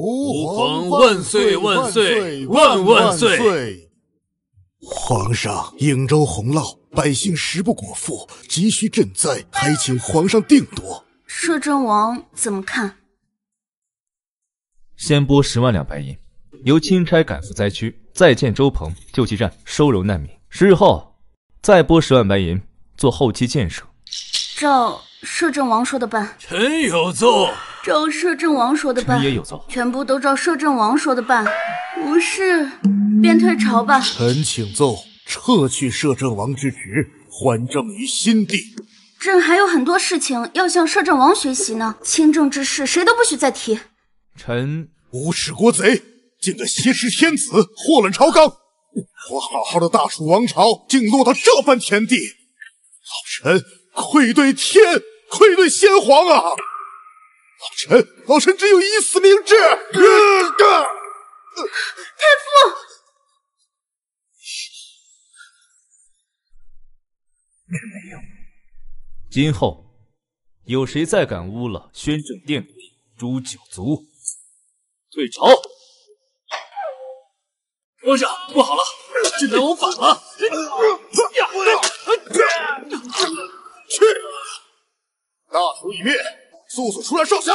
吾皇万岁万岁万万岁！皇上，颍州洪涝，百姓食不果腹，急需赈灾，还请皇上定夺。摄政王怎么看？先拨十万两白银，由钦差赶赴灾区，再建周棚、救济站，收容难民。十日后，再拨十万白银做后期建设。照摄政王说的办。臣有奏。照摄政王说的办。臣也有奏。全部都照摄政王说的办。无事便退朝吧。臣请奏：撤去摄政王之职，还政于新帝。朕还有很多事情要向摄政王学习呢。亲政之事，谁都不许再提。臣无耻国贼，竟敢挟持天子，祸乱朝纲！我好好的大楚王朝，竟落到这般田地！老臣愧对天，愧对先皇啊！老臣，老臣只有一死明志。太傅，没有。今后有谁再敢污了宣政殿里诛九族？退朝！皇上，不好了，镇南王反了！去！大楚已灭，速速出来受降！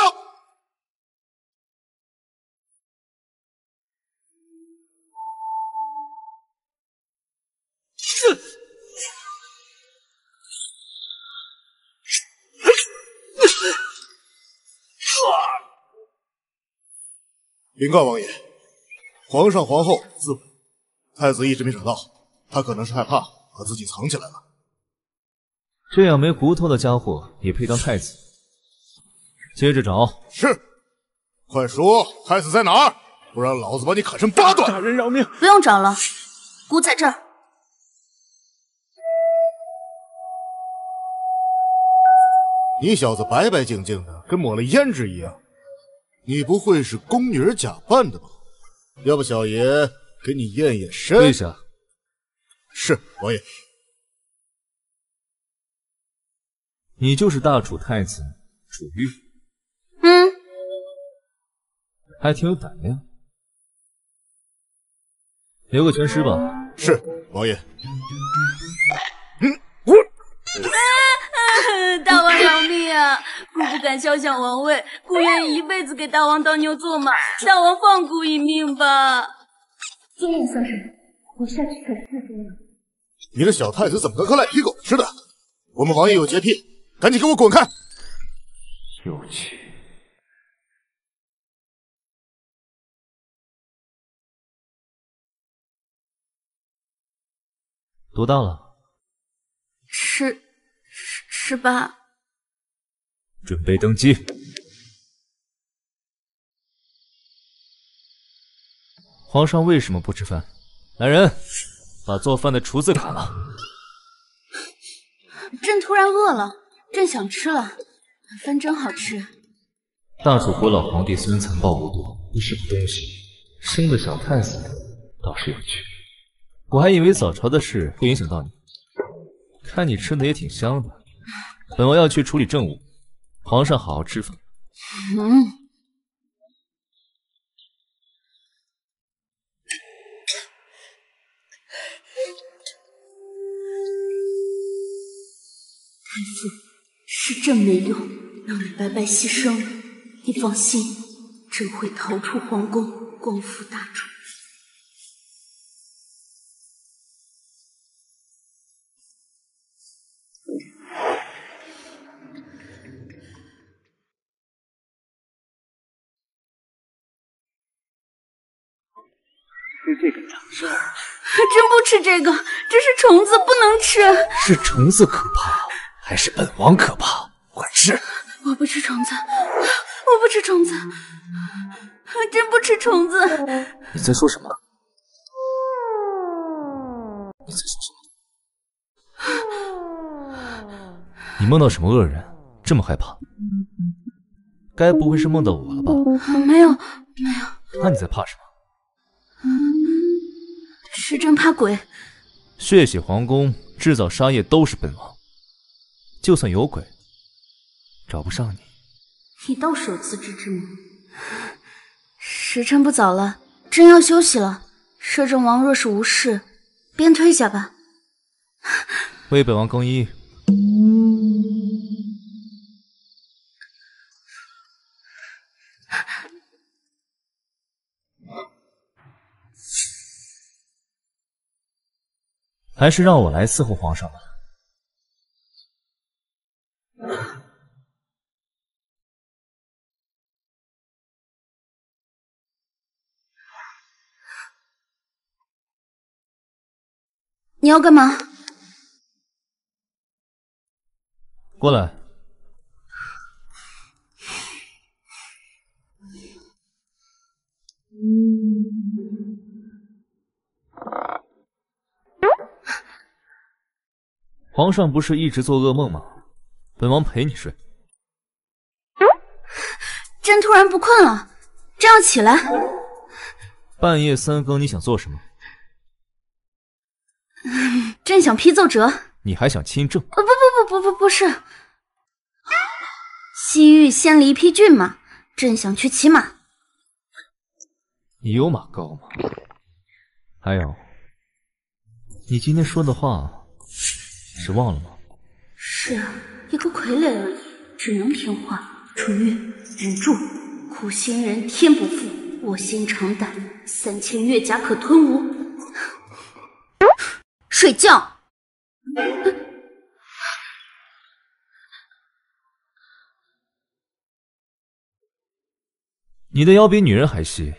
禀告王爷，皇上、皇后自刎，太子一直没找到，他可能是害怕，把自己藏起来了。这样没骨头的家伙也配当太子？接着找。是，快说，太子在哪儿？不然老子把你砍成八段！大人饶命！不用找了，骨在这儿。你小子白白净净的，跟抹了胭脂一样。你不会是宫女儿假扮的吧？要不小爷给你验验身。跪下。是王爷。你就是大楚太子楚玉。嗯。还挺有胆量。留个全尸吧。是王爷。嗯，我。大王饶命啊！孤不敢肖想王位，孤愿意一辈子给大王当牛做马。大王放孤一命吧！今晚算什么？我下去可是重要。你个小太子怎么跟个赖皮狗似的？我们王爷有洁癖，赶紧给我滚开！有趣。多大了？十十十八。准备登基。皇上为什么不吃饭？来人，把做饭的厨子砍了。朕突然饿了，朕想吃了，饭真好吃。大楚国老皇帝虽然残暴无度，不是个东西，生的小太子倒是有趣。我还以为早朝的事不影响到你，看你吃的也挺香的。本王要去处理政务。皇上好好吃饭。嗯。太傅，是朕没用，让你白白牺牲了。你放心，朕会逃出皇宫，光复大楚。吃这个长肉，朕 不吃这个，这是虫子，不能吃。是虫子可怕，还是本王可怕？快吃！我不吃虫子，我不吃虫子，真不吃虫子。你在说什么？你在说什么？你梦到什么恶人？这么害怕？该不会是梦到我了吧？没有，没有。那你在怕什么？是真怕鬼，血洗皇宫，制造杀业都是本王。就算有鬼，找不上你。你倒是有自知之明。时辰不早了，朕要休息了。摄政王若是无事，便退下吧。为本王更衣。还是让我来伺候皇上吧。你要干嘛？过来。皇上不是一直做噩梦吗？本王陪你睡。朕突然不困了，朕要起来。半夜三更，你想做什么？朕想批奏折。你还想亲政？不不不不不不不是。西域先了一匹骏马，朕想去骑马。你有马高吗？还有，你今天说的话，是忘了吗？是啊，一个傀儡而已，只能听话。楚玉，忍住。苦心人天不负，卧薪尝胆，三千越甲可吞吴。睡觉。你的腰比女人还细，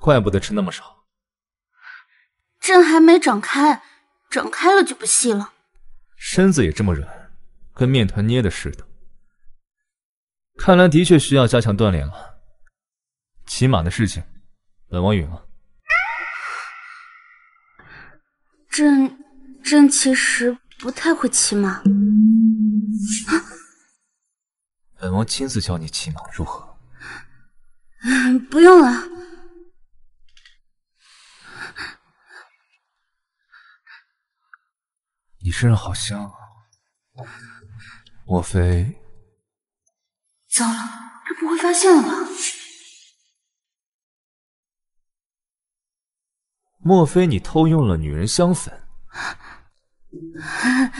怪不得吃那么少。朕还没长开，长开了就不细了。身子也这么软，跟面团捏的似的。看来的确需要加强锻炼了。骑马的事情，本王允了。朕，朕其实不太会骑马。本王亲自教你骑马，如何？不用了。你身上好香啊，莫非？糟了，他不会发现了吧？莫非你偷用了女人香粉？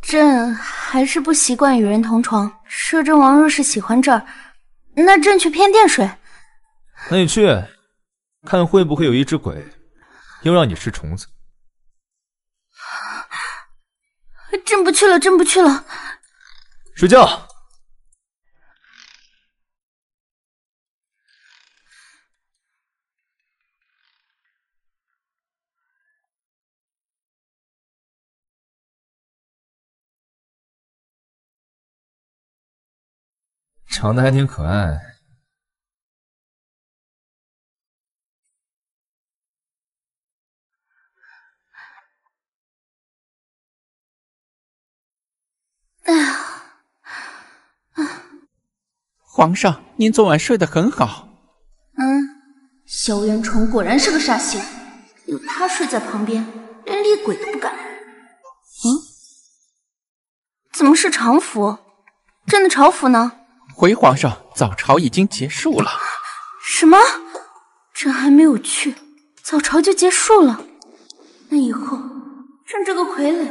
朕还是不习惯与人同床。摄政王若是喜欢这儿，那朕去偏殿睡。那你去，看会不会有一只鬼，又让你吃虫子。朕不去了，朕不去了。睡觉。长得还挺可爱。皇上，您昨晚睡得很好。嗯，萧元冲果然是个煞星，有他睡在旁边，连厉鬼都不敢。嗯，怎么是常服？朕的朝服呢？回皇上，早朝已经结束了。什么？朕还没有去，早朝就结束了？那以后朕这个傀儡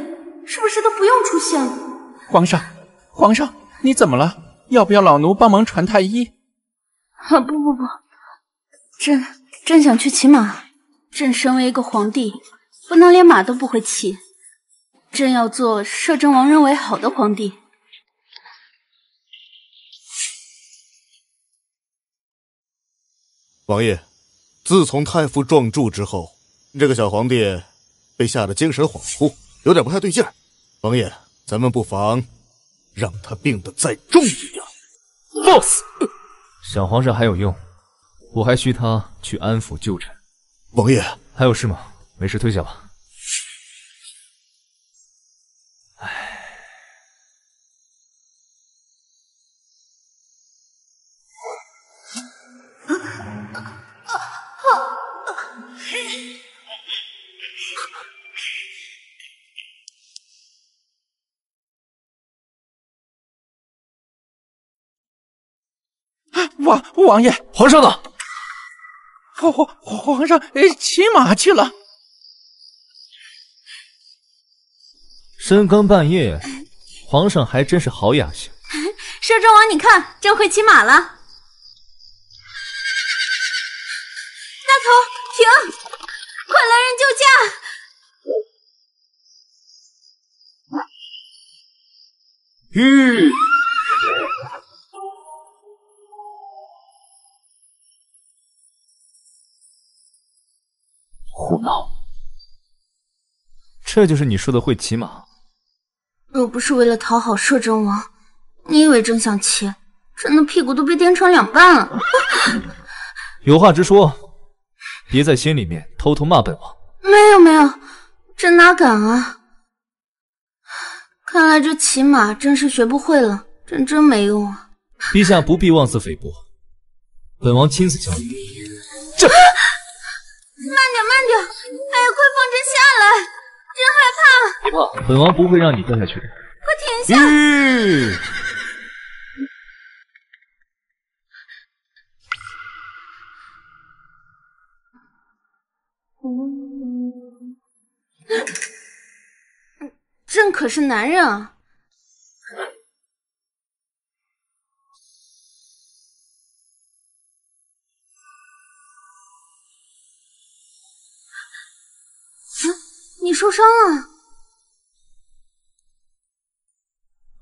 是不是都不用出现了？皇上，皇上，你怎么了？要不要老奴帮忙传太医？啊，不不不，朕朕想去骑马。朕身为一个皇帝，不能连马都不会骑。朕要做摄政王认为好的皇帝。王爷，自从太傅撞柱之后，这个小皇帝被吓得精神恍惚，有点不太对劲儿。王爷，咱们不妨让他病得再重一点。boss，小皇上还有用，我还需他去安抚旧臣。王爷，还有事吗？没事，退下吧。王王爷，皇上呢？皇皇皇上骑马去了。深更半夜，皇上还真是好雅兴。摄政王，你看，朕会骑马了。大头，停！快来人救驾！吁！胡闹！这就是你说的会骑马？若不是为了讨好摄政王，你以为真想骑，朕的屁股都被颠成两半了。有话直说，别在心里面偷偷骂本王。没有没有，朕哪敢啊！看来这骑马真是学不会了，朕真没用啊！陛下不必妄自菲薄，本王亲自教你。这，慢点慢点！哎呀，快放朕下来，朕害怕。别怕，本王不会让你掉下去的。快停下！吁！朕可是男人啊！啊，你受伤了？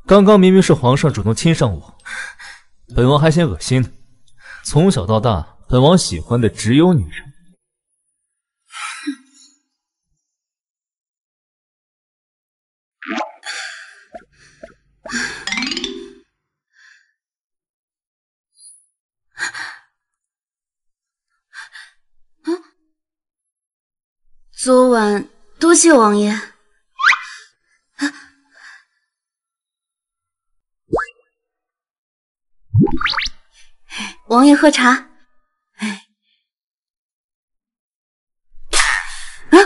刚刚明明是皇上主动亲上我，本王还嫌恶心呢。从小到大，本王喜欢的只有女人。昨晚多谢王爷。王爷喝茶。啊！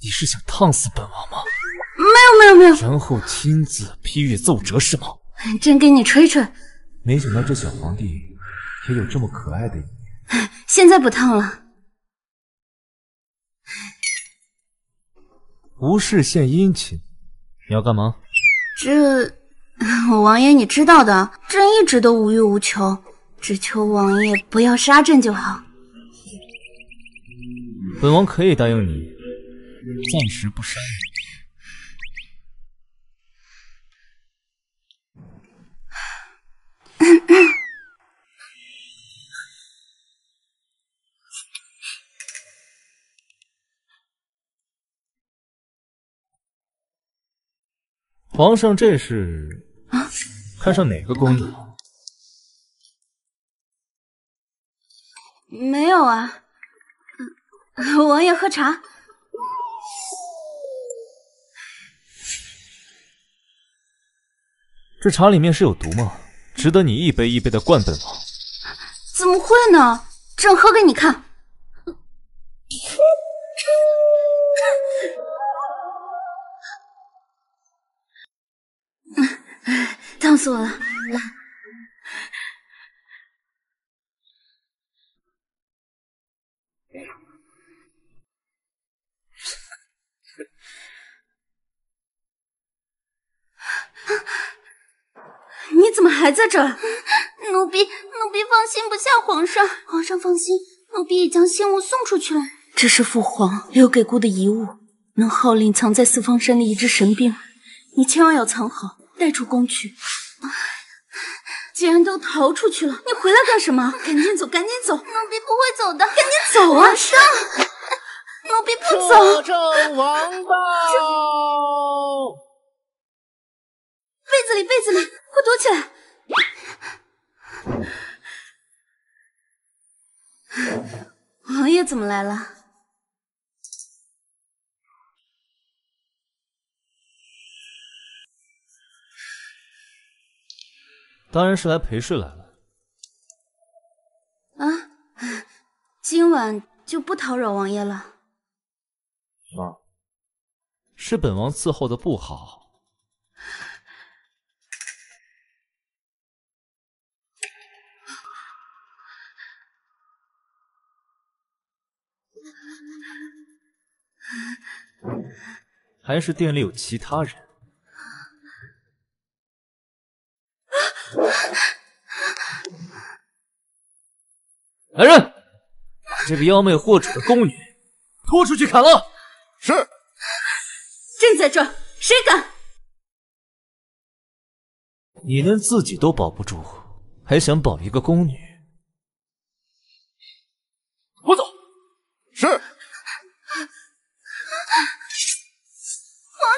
你是想烫死本王吗？没有没有没有，然后亲自批阅奏折是吗？朕给你吹吹。没想到这小皇帝也有这么可爱的一面。现在不烫了。无事献殷勤，你要干嘛？这，王爷你知道的，朕一直都无欲无求，只求王爷不要杀朕就好。本王可以答应你，暂时不杀你。皇上这是啊看上哪个宫女了？没有啊，王爷喝茶。这茶里面是有毒吗？值得你一杯一杯的灌本王？怎么会呢？朕喝给你看。烫死我了！你怎么还在这儿？奴婢，奴婢放心不下皇上。皇上放心，奴婢已将信物送出去了。这是父皇留给姑的遗物，能号令藏在四方山的一只神兵，你千万要藏好，带出宫去。既然都逃出去了，你回来干什么？赶紧走，赶紧走！奴婢不会走的，赶紧走啊！皇上，奴婢不走。圣王到！被子里，被子里，快躲起来！王爷怎么来了？当然是来陪睡来了。啊？今晚就不叨扰王爷了。妈，是本王伺候的不好。还是店里有其他人？来人，把这个妖媚惑主的宫女拖出去砍了！是。朕在这儿，谁敢？你连自己都保不住，还想保一个宫女？我走。是。皇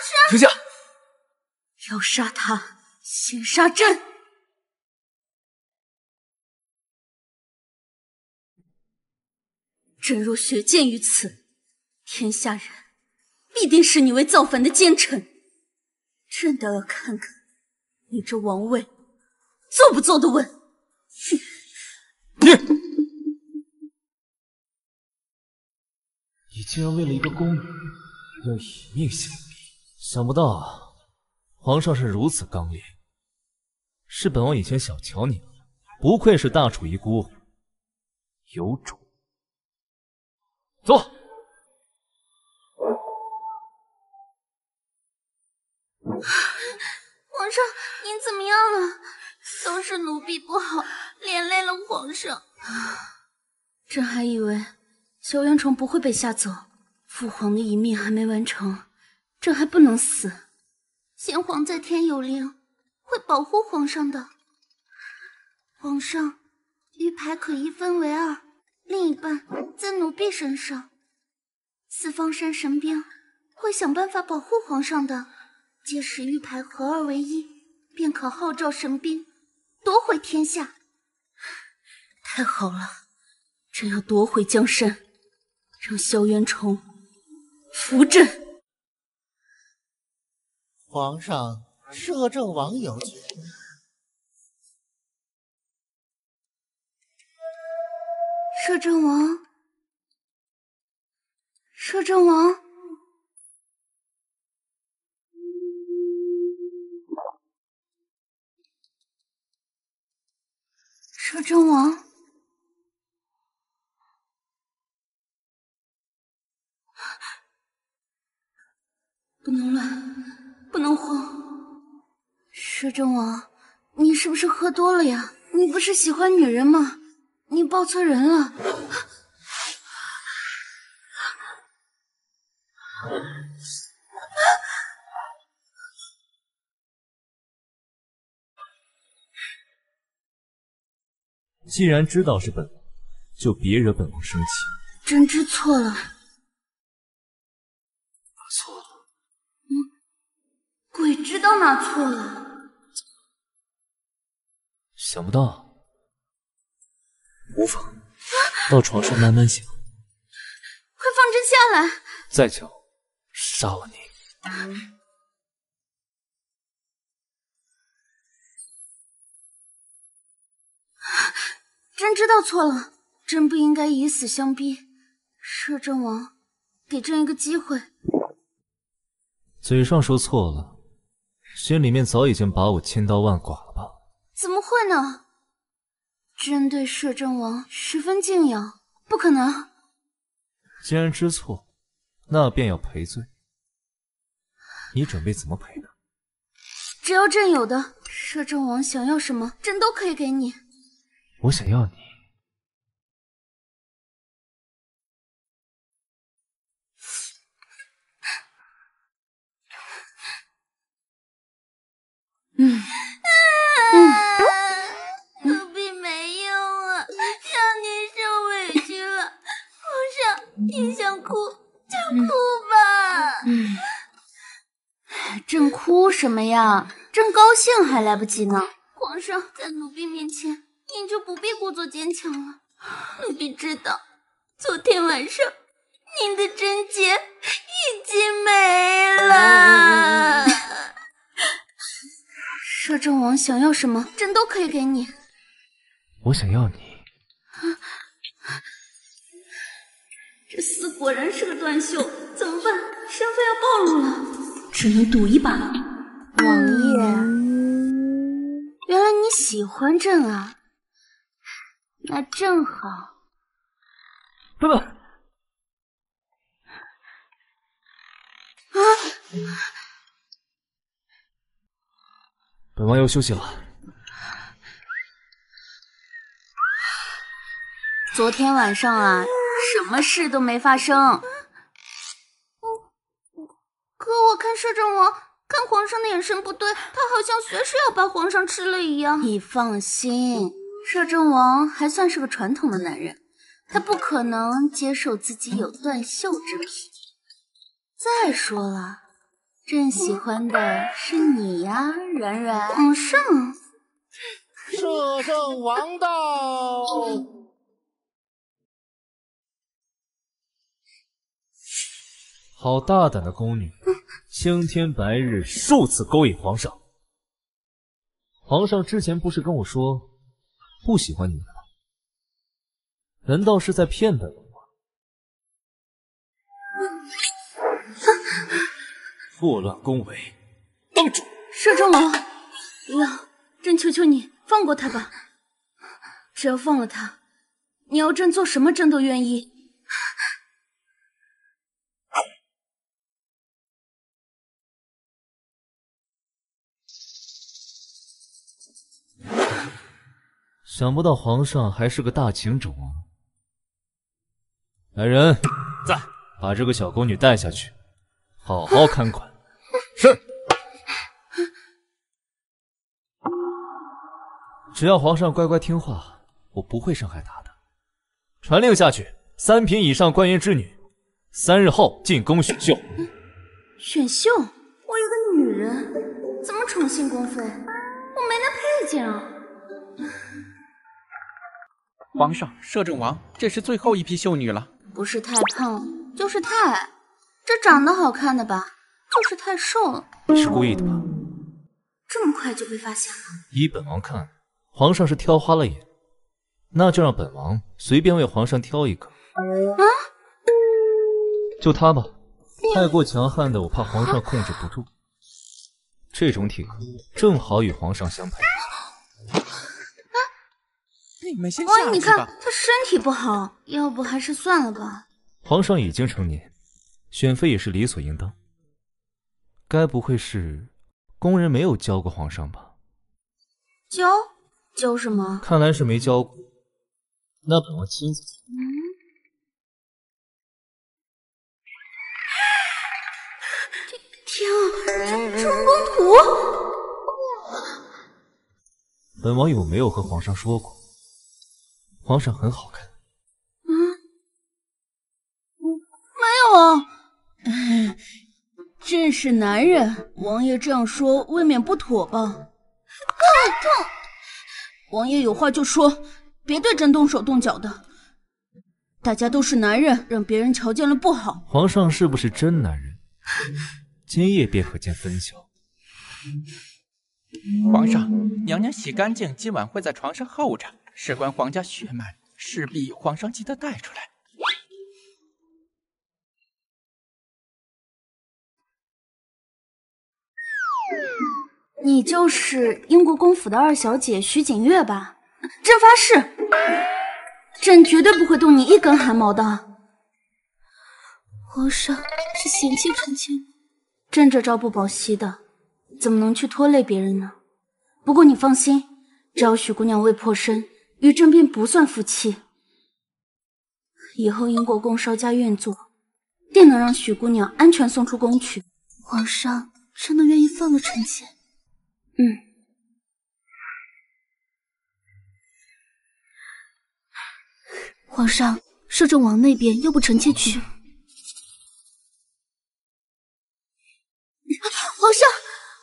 上，停下！要杀他，先杀朕。朕若血溅于此，天下人必定视你为造反的奸臣。朕倒要看看。你这王位坐不坐得稳？你，你竟然为了一个宫女要以命相逼！想不到啊皇上是如此刚烈，是本王以前小瞧你了。不愧是大楚遗孤，有种！走。皇上，您怎么样了？都是奴婢不好，连累了皇上。朕还以为萧元崇不会被吓走，父皇的遗命还没完成，朕还不能死。先皇在天有灵，会保护皇上的。皇上，玉牌可一分为二，另一半在奴婢身上。四方山神兵会想办法保护皇上的。届时玉牌合二为一，便可号召神兵夺回天下。太好了，朕要夺回江山，让萧元崇扶朕。皇上，摄政王有请。摄政王，摄政王。摄政王，不能乱，不能慌。摄政王，你是不是喝多了呀？你不是喜欢女人吗？你抱错人了。既然知道是本王，就别惹本王生气。真知错了，哪错了？嗯，鬼知道哪错了。想不到，无妨，到床上慢慢想。快放朕下来！再叫，杀了你！朕知道错了，朕不应该以死相逼。摄政王，给朕一个机会。嘴上说错了，心里面早已经把我千刀万剐了吧？怎么会呢？朕对摄政王十分敬仰，不可能。既然知错，那便要赔罪。你准备怎么赔呢？只要朕有的，摄政王想要什么，朕都可以给你。我想要你。嗯皇上，您想哭就哭吧。嗯，朕哭什么呀？朕高兴还来不及呢。皇上，在奴婢面前。您就不必故作坚强了。奴婢知道，昨天晚上您的贞洁已经没了。摄政王想要什么，朕都可以给你。我想要你。这厮果然是个断袖，怎么办？身份要暴露了，只能赌一把。王爷，原来你喜欢朕啊。那正好。不不！啊，本王要休息了。昨天晚上啊，什么事都没发生。可我看摄政王，看皇上的眼神不对，他好像随时要把皇上吃了一样。你放心，摄政王还算是个传统的男人，他不可能接受自己有断袖之癖。再说了，朕喜欢的是你呀，然然。皇上，摄政王到。好大胆的宫女，青天白日数次勾引皇上。皇上之前不是跟我说不喜欢你们吗？难道是在骗本王吗？祸乱宫闱，当主！摄政王，不要！朕求求你放过他吧。只要放了他，你要朕做什么，朕都愿意。想不到皇上还是个大情种啊！来人，在，把这个小宫女带下去，好好看管。是。只要皇上乖乖听话，我不会伤害她的。传令下去，三品以上官员之女，三日后进宫选秀。选秀？我有个女人，怎么宠幸宫妃？我没那配件啊！皇上，摄政王，这是最后一批秀女了。不是太胖，就是太矮。这长得好看的吧，就是太瘦了。你是故意的吧？这么快就被发现了？依本王看，皇上是挑花了眼。那就让本王随便为皇上挑一个。啊？就他吧。太过强悍的，我怕皇上控制不住。这种体格正好与皇上相配。你们先下去吧。你看他身体不好，要不还是算了吧。皇上已经成年，选妃也是理所应当。该不会是宫人没有教过皇上吧？教教什么？看来是没教过。那本王亲自教。嗯。天啊，春宫图！本王有没有和皇上说过？皇上很好看，嗯，没有啊，朕是男人，王爷这样说未免不妥吧？痛！王爷有话就说，别对朕动手动脚的。大家都是男人，让别人瞧见了不好。皇上是不是真男人？今夜便可见分晓。皇上，娘娘洗干净，今晚会在床上候着。事关皇家血脉，势必皇上记得带出来。你就是英国公府的二小姐徐锦月吧？朕发誓，朕绝对不会动你一根汗毛的。皇上是嫌弃臣妾吗？朕这朝不保夕的，怎么能去拖累别人呢？不过你放心，只要许姑娘未破身。与朕便不算夫妻，以后英国公稍加运作，定能让许姑娘安全送出宫去。皇上真的愿意放了臣妾？嗯。皇上，摄政王那边要不臣妾去？皇上，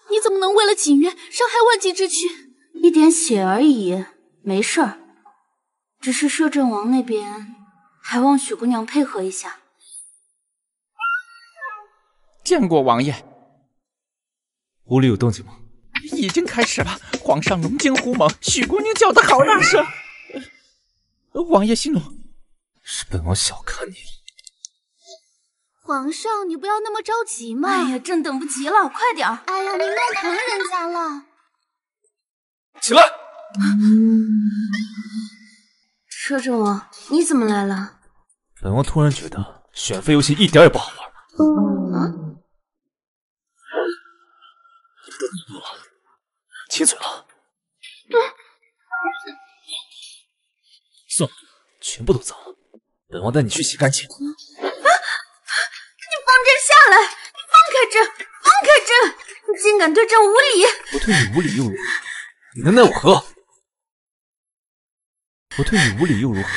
你怎么能为了锦月伤害万金之躯？一点血而已，没事儿。只是摄政王那边还望许姑娘配合一下。见过王爷。屋里有动静吗？已经开始了。皇上龙精虎猛，许姑娘叫的好大声。王爷息怒。是本王小看你了。皇上，你不要那么着急嘛。哎呀，朕等不及了，快点哎呀，你弄疼人家了。起来。摄政王，你怎么来了？本王突然觉得选妃游戏一点也不好玩。啊？都你多了，亲嘴了。算了，全部都脏了，本王带你去洗干净。啊！你放朕下来！你放开朕！放开朕！你竟敢对朕无礼！我对你无礼又如何？你能奈我何？我对你无礼又如何？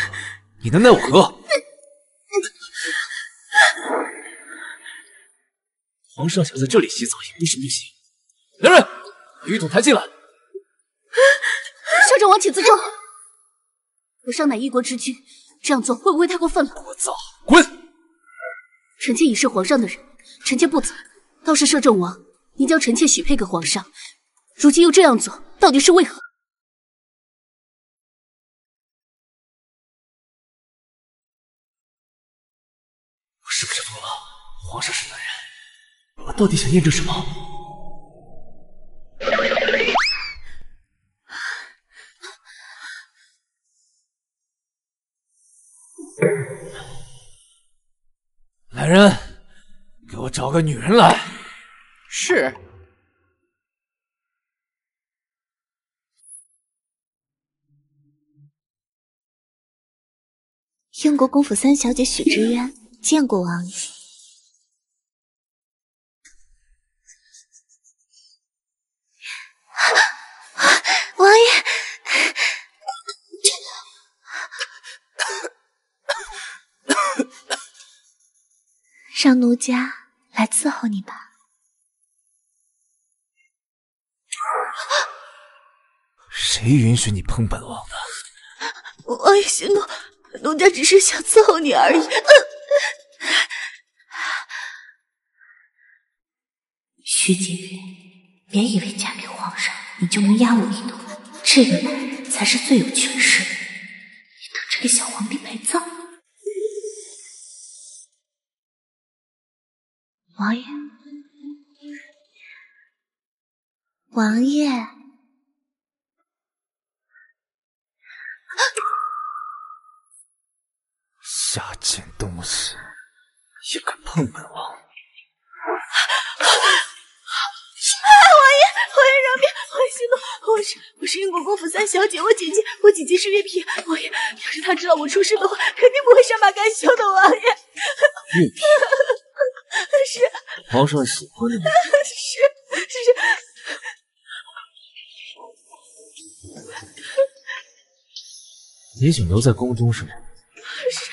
你能奈我何？皇上想在这里洗澡也不是不行。来人，把浴桶抬进来。摄政王，请自重。我上乃一国之君，这样做会不会太过分了？聒噪，滚！臣妾已是皇上的人，臣妾不走。倒是摄政王，您将臣妾许配给皇上，如今又这样做，到底是为何？到底想验证什么？来人，给我找个女人来。是。英国公府三小姐许知渊见过王爷。王爷，让奴家来伺候你吧。谁允许你碰本王的？王爷息怒，奴家只是想伺候你而已。徐景云，别以为嫁给皇上。你就能压我一头？这个男人才是最有权势的，你等着给小皇帝陪葬！王爷，王爷，下贱东西，也敢碰本王！王爷，王爷饶命！王爷息怒我是我是英国公府三小姐，我姐姐我姐姐是月嫔。王爷，要是她知道我出事的话，肯定不会善罢甘休的。王爷，月嫔是。皇上喜欢的？是。是。你想留在宫中是。吗？是。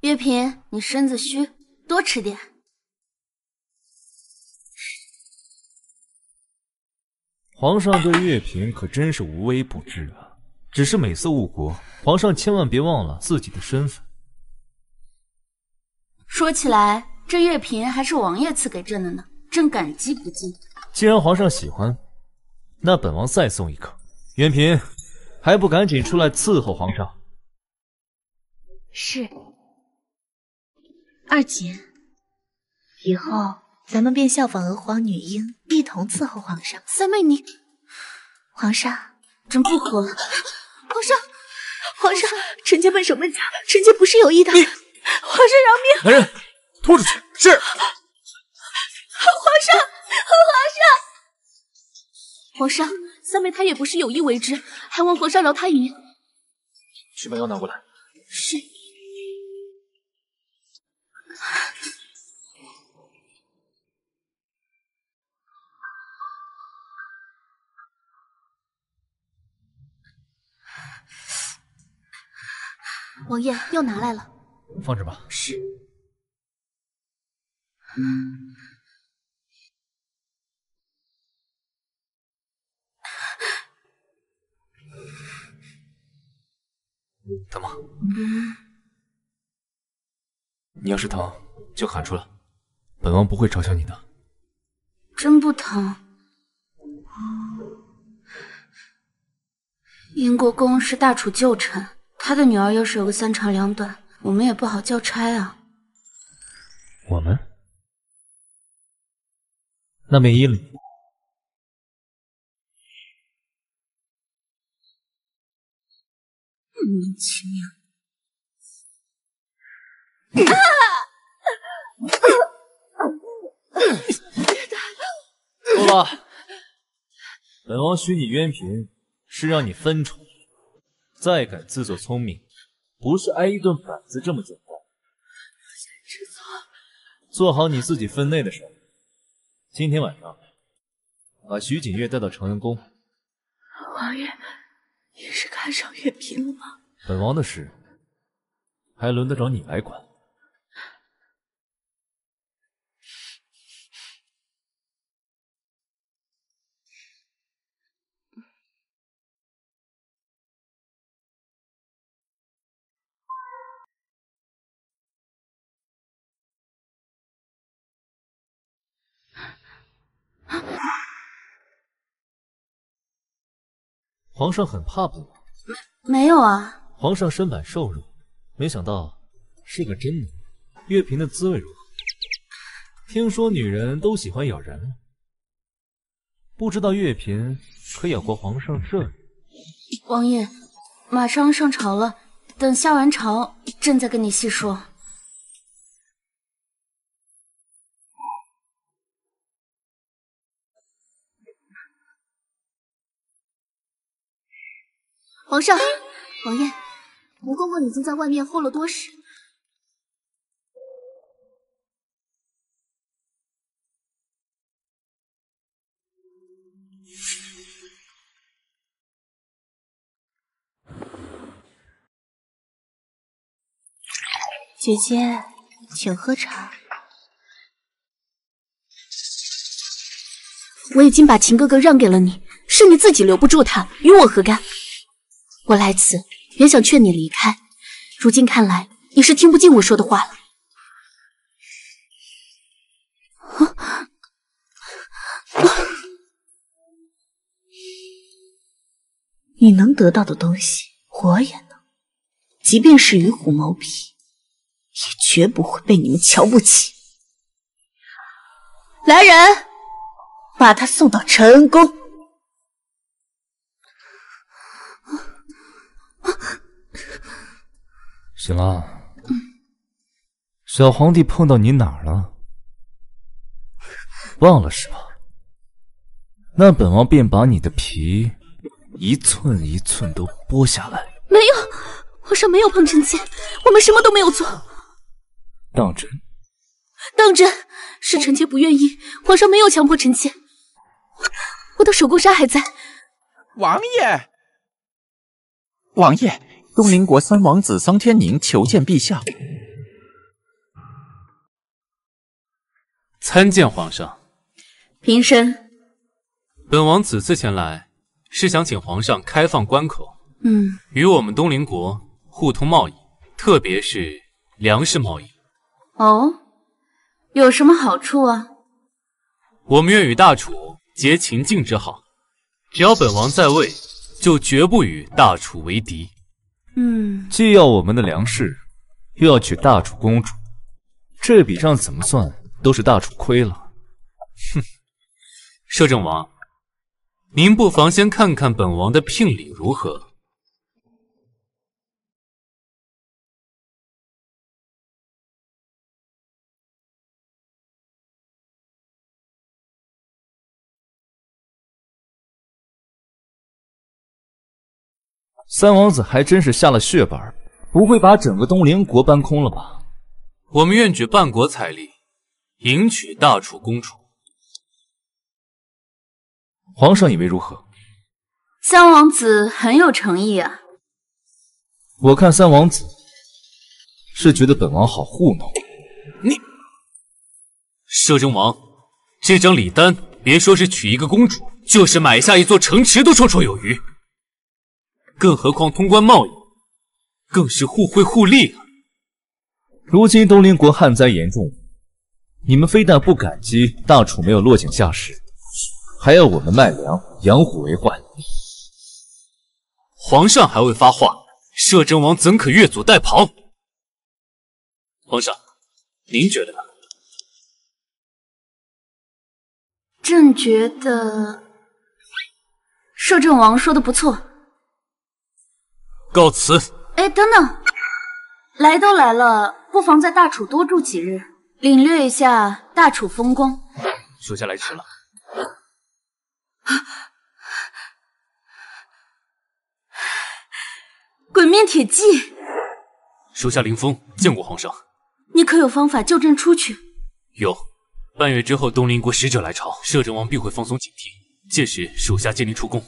月嫔，你身子虚，多吃点。皇上对月嫔可真是。无微不至啊！只是。美色误国，皇上千万别忘了自己的身份。说起来，这月嫔还是王爷赐给朕的呢，朕感激不尽。既然皇上喜欢，那本王再送一颗。元嫔，还不赶紧出来伺候皇上？是，二姐，以后。咱们便效仿娥皇女英，一同伺候皇上。三妹，你，皇上，朕不喝。皇上，皇上，臣妾笨手笨脚，臣妾不是有意的。皇上饶命！来人，拖出去。是。皇上，皇上，皇上，三妹她也不是有意为之，还望皇上饶她一命。去把药拿过来。是。王爷，药拿来了，放着吧。是。疼吗？你要是疼，就喊出来，本王不会嘲笑你的。真不疼。英国公是大楚旧臣。他的女儿要是有个三长两短，我们也不好交差啊。我们？那便依林？莫名其妙。够了！本王许你渊嫔，是让你分宠，再敢自作聪明，不是挨一顿板子这么简单。做好你自己分内的事。今天晚上，把徐景月带到承恩宫。王爷，你是看上月嫔了吗？本王的事，还轮得着你来管？皇上很怕本王？没有啊。皇上身板瘦弱，没想到是个真奴。月嫔的滋味如何？听说女人都喜欢咬人，不知道月嫔可咬过皇上这里？王爷，马上上朝了，等下完朝，朕再跟你细说。皇上，王爷，吴公公已经在外面候了多时。姐姐，请喝茶。我已经把秦哥哥让给了你，是你自己留不住他，与我何干？我来此原想劝你离开，如今看来你是听不进我说的话了。你能得到的东西，我也能。即便是与虎谋皮，也绝不会被你们瞧不起。来人，把他送到承恩宫。行了，小皇帝碰到你哪儿了？忘了是吧？那本王便把你的皮一寸一寸都剥下来。没有，皇上没有碰臣妾，我们什么都没有做。当真？当真，是臣妾不愿意，皇上没有强迫臣妾。我的手工纱还在。王爷，王爷。东陵国三王子桑天宁求见陛下。参见皇上。平身。本王此次前来，是想请皇上开放关口，嗯，与我们东陵国互通贸易，特别是粮食贸易。哦，有什么好处啊？我们愿与大楚结秦晋之好，只要本王在位，就绝不与大楚为敌。嗯，既要我们的粮食，又要娶大楚公主，这笔账怎么算都是大楚亏了。哼，摄政王，您不妨先看看本王的聘礼如何？三王子还真是下了血本，不会把整个东陵国搬空了吧？我们愿举半国财力，迎娶大楚公主。皇上以为如何？三王子很有诚意啊。我看三王子是觉得本王好糊弄。你，摄政王，这张礼单，别说是娶一个公主，就是买下一座城池都绰绰有余。更何况通关贸易，更是互惠互利啊！如今东邻国旱灾严重，你们非但不感激大楚没有落井下石，还要我们卖粮养虎为患。皇上还未发话，摄政王怎可越俎代庖？皇上，您觉得呢？朕觉得摄政王说的不错。告辞。哎，等等，来都来了，不妨在大楚多住几日，领略一下大楚风光。属下来迟了。鬼面铁骑，属下林峰见过皇上。你可有方法救朕出去？有，半月之后东邻国使者来朝，摄政王必会放松警惕，届时属下接您出宫。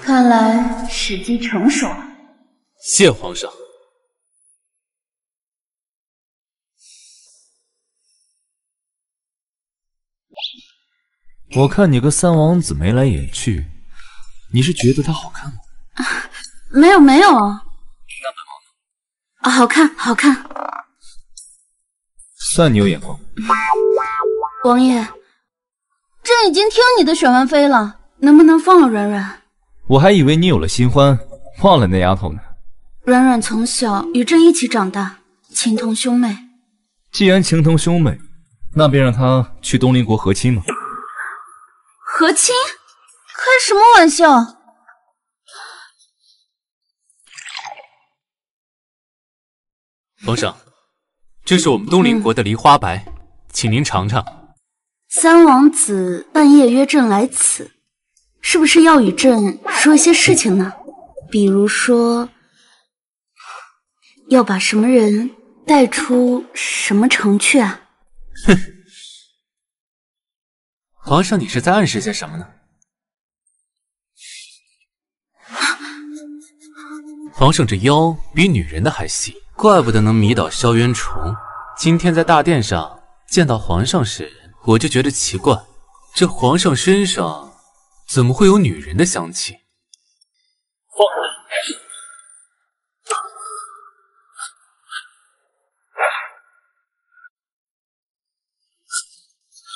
看来时机成熟了。谢皇上。我看你个三王子眉来眼去，你是觉得他好看吗？没有没有。那本王呢？好看好看。算你有眼光。王爷，朕已经听你的选完妃了，能不能放了软软？我还以为你有了新欢，忘了那丫头呢。软软从小与朕一起长大，情同兄妹。既然情同兄妹，那便让他去东邻国和亲嘛。和亲？开什么玩笑！皇上，这是我们东邻国的梨花白，请您尝尝。三王子半夜约朕来此，是不是要与朕说一些事情呢？比如说，要把什么人带出什么城去啊？哼，皇上，你是在暗示些什么呢？皇上这腰比女人的还细。怪不得能迷倒萧渊虫。今天在大殿上见到皇上时，我就觉得奇怪，这皇上身上怎么会有女人的香气？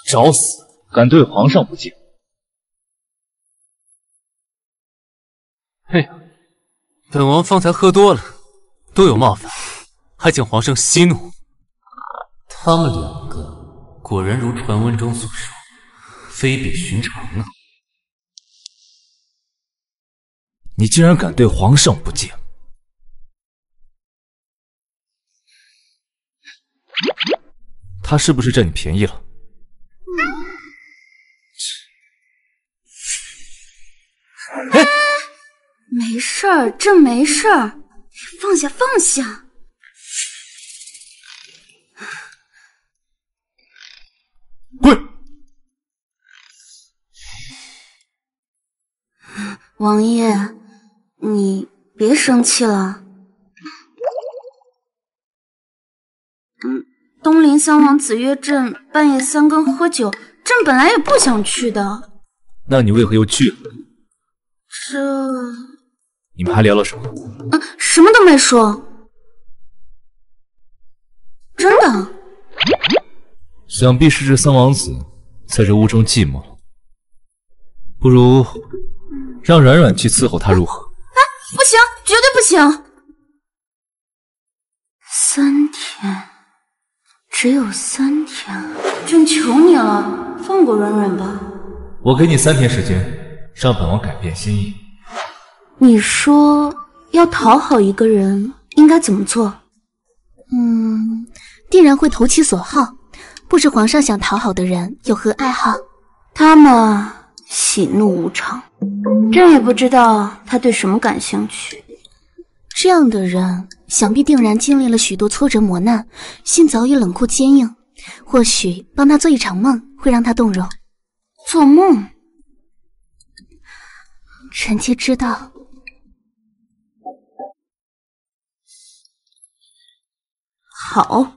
找死！敢对皇上不敬！嘿，本王方才喝多了，多有冒犯。还请皇上息怒。他们两个果然如传闻中所说，非比寻常啊！你竟然敢对皇上不敬！他是不是占你便宜了？事儿，朕没事儿，放下，放下。滚！王爷，你别生气了。嗯，东林三王子约朕半夜三更喝酒，朕本来也不想去的。那你为何又去了？这……你们还聊了什么？啊，什么都没说。真的。想必是这三王子在这屋中寂寞了，不如让软软去伺候他如何？哎，不行，绝对不行！三天，只有三天，朕求你了，放过软软吧。我给你三天时间，让本王改变心意。你说要讨好一个人，应该怎么做？嗯，定然会投其所好。不知皇上想讨好的人有何爱好？他嘛，喜怒无常，朕也不知道他对什么感兴趣。这样的人，想必定然经历了许多挫折磨难，心早已冷酷坚硬。或许帮他做一场梦，会让他动容。做梦？臣妾知道。好。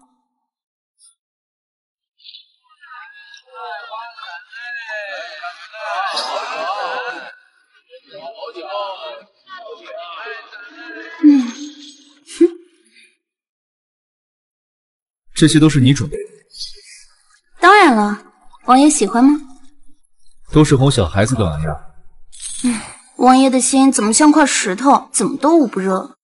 嗯，哼，这些都是你准备的。当然了，王爷喜欢吗？都是哄小孩子的玩意儿。嗯，王爷的心怎么像块石头，怎么都捂不热。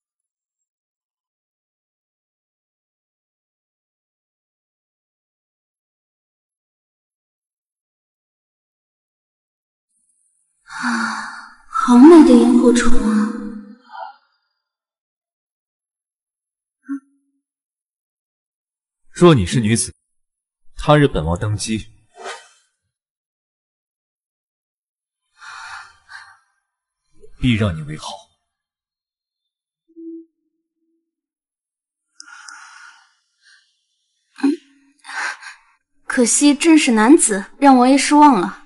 啊，好美的萤火虫啊！若你是女子，他日本王登基，必让你为好。可惜正是男子，让王爷失望了。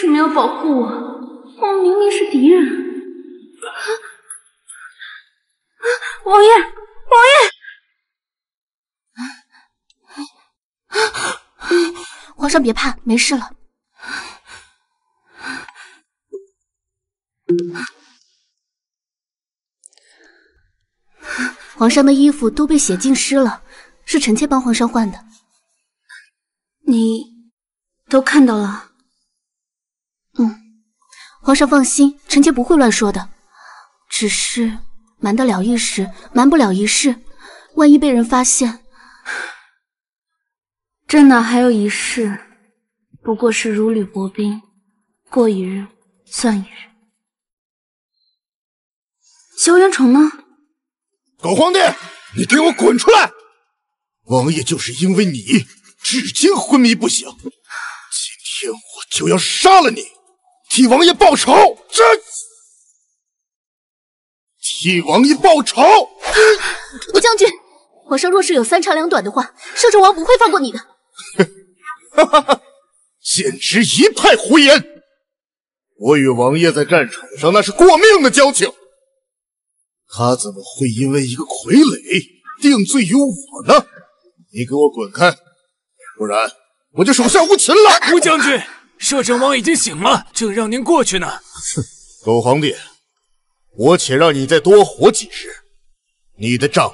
什么要保护我？我们明明是敌人。啊王爷，王爷，皇上别怕，没事了。皇上的衣服都被血浸湿了，是臣妾帮皇上换的。你都看到了？皇上放心，臣妾不会乱说的。只是瞒得了一时，瞒不了一世。万一被人发现，这哪还有一世？不过是如履薄冰，过一日算一日。萧元宠呢？狗皇帝，你给我滚出来！王爷就是因为你，至今昏迷不醒。今天我就要杀了你，替王爷报仇！这，替王爷报仇！吴将军，皇上若是有三长两短的话，摄政王不会放过你的。哈哈哈，简直一派胡言！我与王爷在战场上那是过命的交情。他怎么会因为一个傀儡定罪于我呢？你给我滚开，不然我就手下无情了！吴将军，摄政王已经醒了，正让您过去呢。哼，狗皇帝，我且让你再多活几日，你的账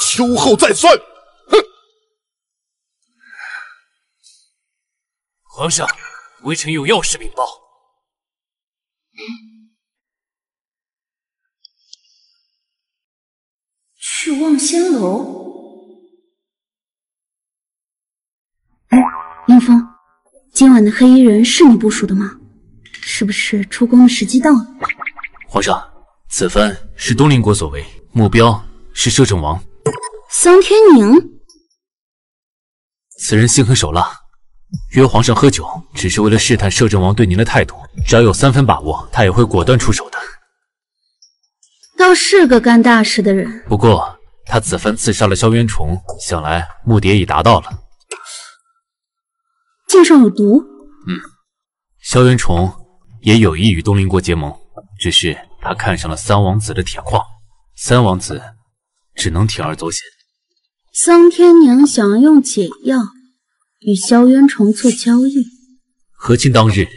秋后再算。哼！皇上，微臣有要事禀报。去望仙楼。今晚的黑衣人是你部署的吗？是不是出宫的时机到了？皇上，此番是东林国所为，目标是摄政王桑天宁。此人心狠手辣，约皇上喝酒，只是为了试探摄政王对您的态度。只要有三分把握，他也会果断出手的。倒是个干大事的人。不过他此番刺杀了萧元崇，想来目的也已达到了。剑上有毒。嗯，萧元崇也有意与东邻国结盟，只是他看上了三王子的铁矿，三王子只能铤而走险。桑天宁想要用解药与萧渊崇做交易。和亲当日，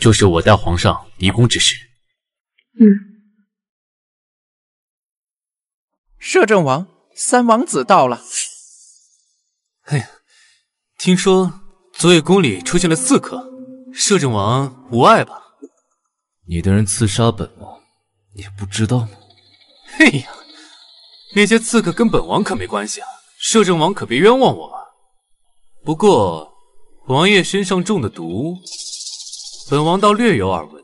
就是我带皇上离宫之时。嗯。摄政王，三王子到了。哎呀，听说昨夜宫里出现了刺客，摄政王无碍吧？你的人刺杀本王，你不知道吗？嘿呀，那些刺客跟本王可没关系啊！摄政王可别冤枉我啊！不过王爷身上中的毒，本王倒略有耳闻。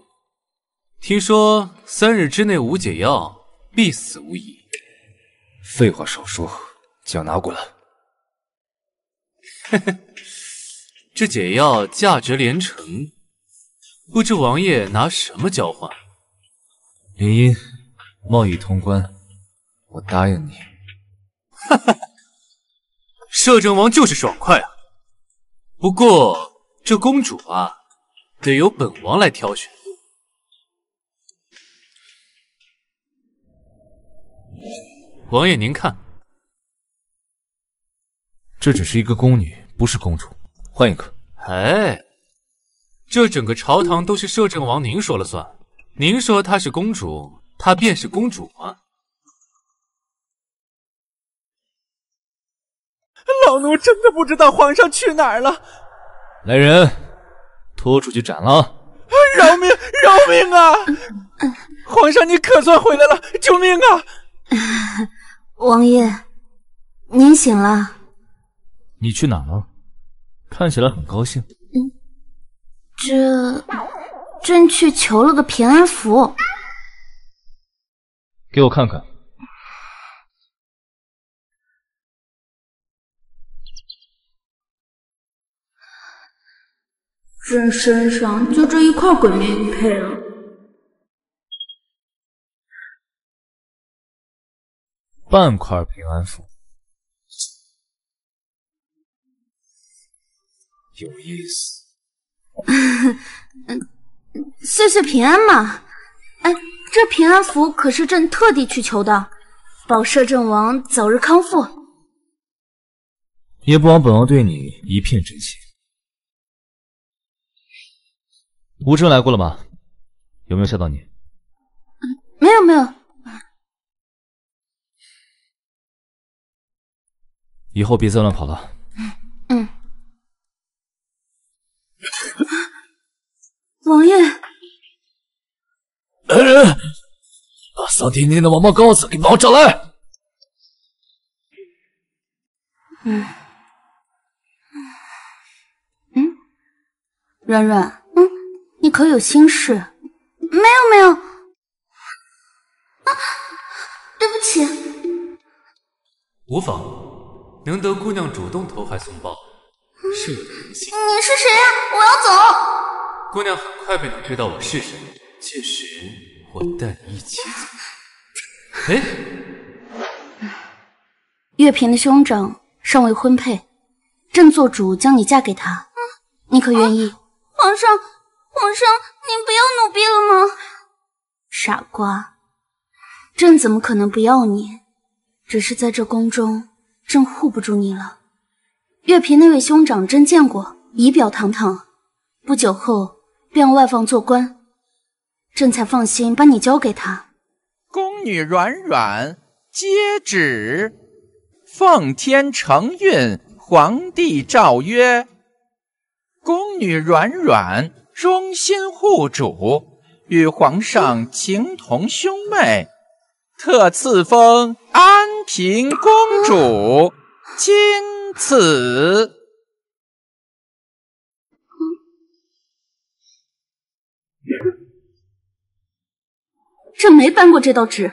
听说三日之内无解药，必死无疑。废话少说，将拿过来。嘿嘿，这解药价值连城，不知王爷拿什么交换？林音，贸易通关，我答应你。哈哈，摄政王就是爽快啊！不过这公主啊，得由本王来挑选。王爷，您看，这只是一个宫女，不是公主。换一个。哎，这整个朝堂都是摄政王您说了算。您说她是公主，她便是公主吗？老奴真的不知道皇上去哪儿了。来人，拖出去斩了！饶命！饶命啊！皇上，你可算回来了！救命啊！王爷，您醒了。你去哪了？看起来很高兴。嗯，这朕去求了个平安符。给我看看。朕身上就这一块鬼面玉佩了。半块平安符，有意思。嗯，岁岁平安嘛。哎，这平安符可是朕特地去求的，保摄政王早日康复。也不枉本王对你一片真心。吴征来过了吗？有没有吓到你？没有没有。以后别再乱跑了。嗯。王爷。来人，把丧天天的王八羔子给帮我找来。嗯。嗯。软软。嗯你可有心事？没有没有。啊，对不起。无妨，能得姑娘主动投怀送抱，是我的荣幸。你是谁呀？我要走。姑娘很快便能知道我是谁，届时我带你一起走。哎，月平的兄长尚未婚配，朕做主将你嫁给他，你可愿意？皇上。皇上，您不要奴婢了吗？傻瓜，朕怎么可能不要你？只是在这宫中，朕护不住你了。月平那位兄长，真见过，仪表堂堂，不久后便要外放做官，朕才放心把你交给他。宫女软软接旨，奉天承运，皇帝诏曰：宫女软软。忠心护主，与皇上情同兄妹，特赐封安平公主，亲此。朕没搬过这道旨。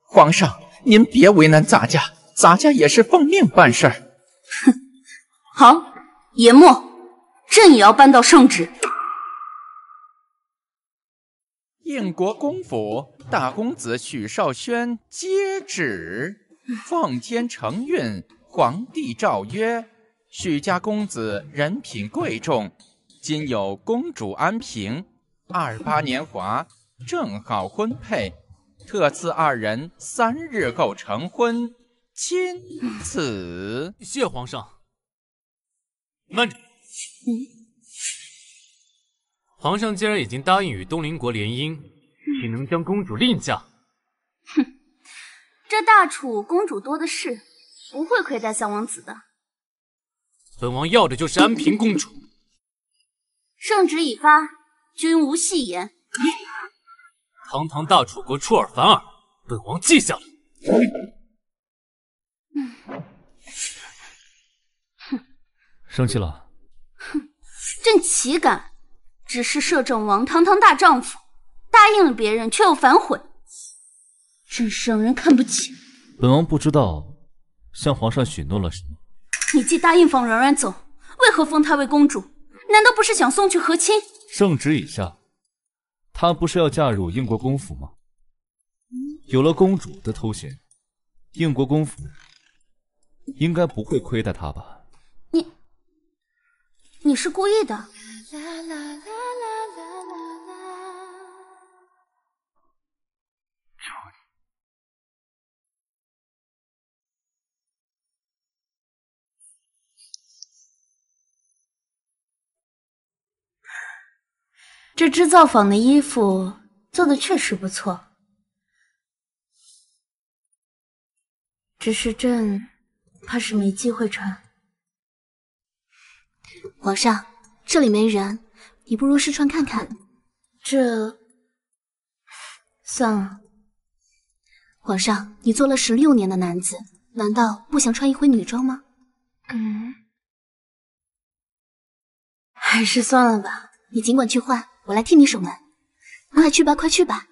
皇上，您别为难咱家，咱家也是奉命办事儿。哼，好，研墨，朕也要搬道圣旨。应国公府大公子许绍轩接旨，奉天承运，皇帝诏曰：许家公子人品贵重，今有公主安平，二八年华，正好婚配，特赐二人三日后成婚，钦此。谢皇上。慢着。皇上既然已经答应与东邻国联姻，岂能将公主另嫁？哼，这大楚公主多的是，不会亏待三王子的。本王要的就是安平公主。圣旨已发，君无戏言。堂堂大楚国出尔反尔，本王记下了。哼，生气了？哼，朕岂敢！只是摄政王堂堂大丈夫，答应了别人却又反悔，真是让人看不起。本王不知道向皇上许诺了什么。你既答应放软软走，为何封她为公主？难道不是想送去和亲？圣旨已下，她不是要嫁入英国公府吗？有了公主的头衔，英国公府应该不会亏待她吧？你，你是故意的。这织造坊的衣服做的确实不错，只是朕怕是没机会穿。皇上，这里没人，你不如试穿看看。这算了。皇上，你做了十六年的男子，难道不想穿一回女装吗？嗯，还是算了吧。你尽管去换，我来替你守门。快去吧，快去吧。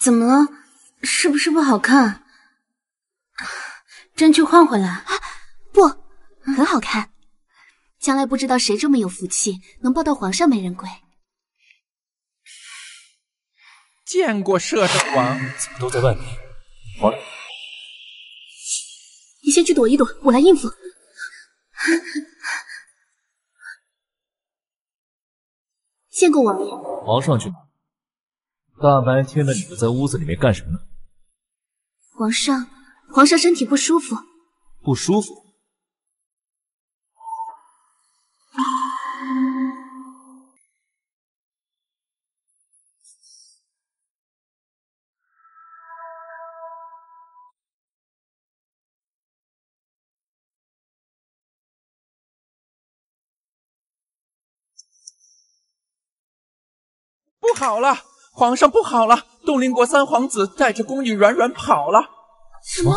怎么了？是不是不好看？真去换回来？不，很好看。将来不知道谁这么有福气，能抱到皇上美人归。见过摄政王，怎么都在外面？皇上，你先去躲一躲，我来应付。见过王爷。皇上去哪？大白天的，你们在屋子里面干什么呢？皇上，皇上身体不舒服。不舒服？不好了！皇上不好了！东陵国三皇子带着宫女软软跑了。什么？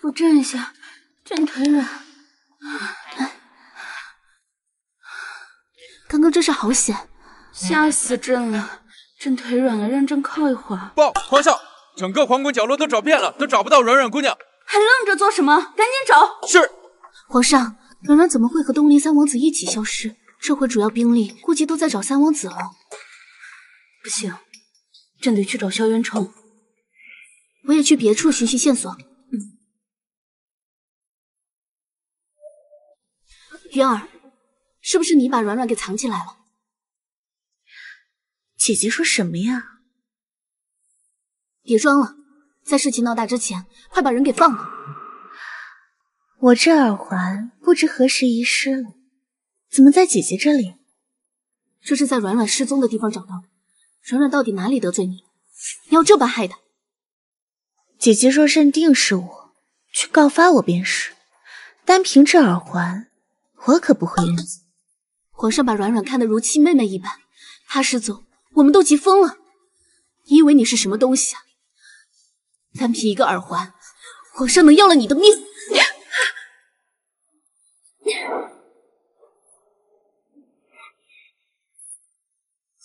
扶朕一下，朕腿软。刚刚真是好险，吓死朕了！朕腿软了，让朕靠一会儿。报皇上，整个皇宫角落都找遍了，都找不到软软姑娘。还愣着做什么？赶紧找！是。皇上，软软怎么会和东林三王子一起消失？这回主要兵力估计都在找三王子了。不行，朕得去找萧元冲。我也去别处寻寻线索。嗯。云儿，是不是你把软软给藏起来了？姐姐说什么呀？别装了，在事情闹大之前，快把人给放了。我这耳环不知何时遗失了，怎么在姐姐这里？这是在软软失踪的地方找到的。软软到底哪里得罪你，你要这般害她？姐姐若认定是我，去告发我便是。单凭这耳环，我可不会认。皇上把软软看得如亲妹妹一般，她失踪，我们都急疯了。你以为你是什么东西啊？单凭一个耳环，皇上能要了你的命？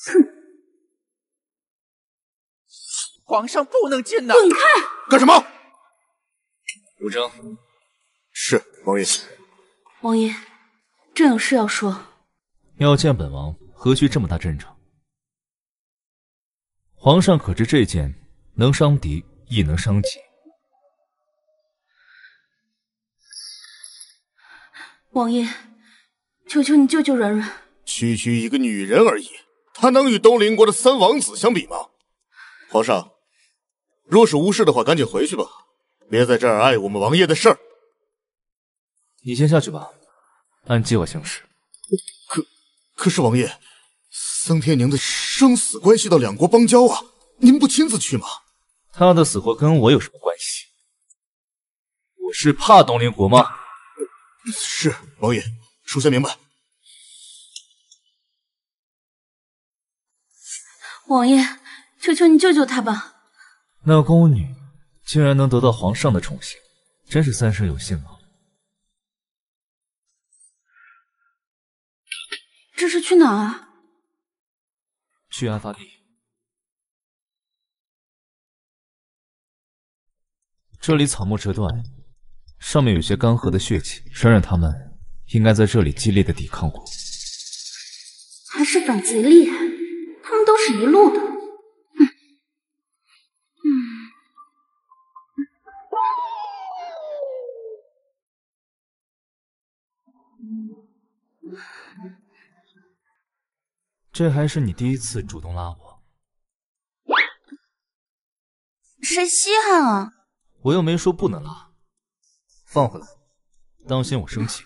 哼！皇上不能进呐！滚开！干什么？吴征，是王爷。王爷，朕有事要说。要见本王，何须这么大阵仗？皇上可知这剑能伤敌，亦能伤己？王爷，求求你救救软软。区区一个女人而已，她能与东陵国的三王子相比吗？皇上，若是无事的话，赶紧回去吧，别在这儿碍我们王爷的事儿。你先下去吧，按计划行事。可可是王爷，桑天宁的生死关系到两国邦交啊，您不亲自去吗？他的死活跟我有什么关系？我是怕东陵国吗？是王爷，属下明白。王爷，求求你救救他吧！那宫女竟然能得到皇上的宠幸，真是三生有幸啊！这是去哪啊？去案发地。这里草木折断上面有些干涸的血迹冉冉他们应该在这里激烈的抵抗过。还是反贼厉害他们都是一路的。嗯嗯这还是你第一次主动拉我。谁稀罕啊？我又没说不能拉，放回来，当心我生气。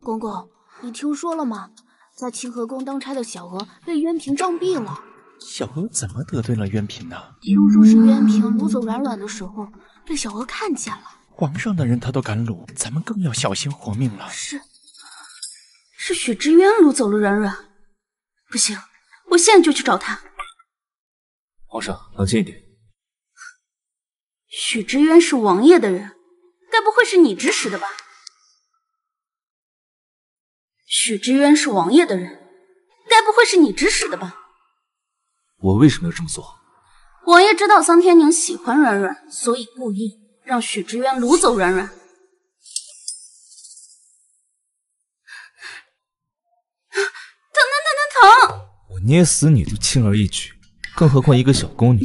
公公，你听说了吗？在清河宫当差的小娥被渊平杖毙了。小娥怎么得罪了渊平呢？听说是渊平掳走软软的时候被小娥看见了。皇上的人他都敢掳，咱们更要小心活命了。是，是许知渊掳走了软软。不行，我现在就去找他。皇上，冷静一点。许知渊是王爷的人，该不会是你指使的吧？许知渊是王爷的人，该不会是你指使的吧？我为什么要这么做？王爷知道桑天宁喜欢软软，所以故意让许知渊掳走软软。疼疼疼疼疼！我捏死你都轻而易举，更何况一个小宫女？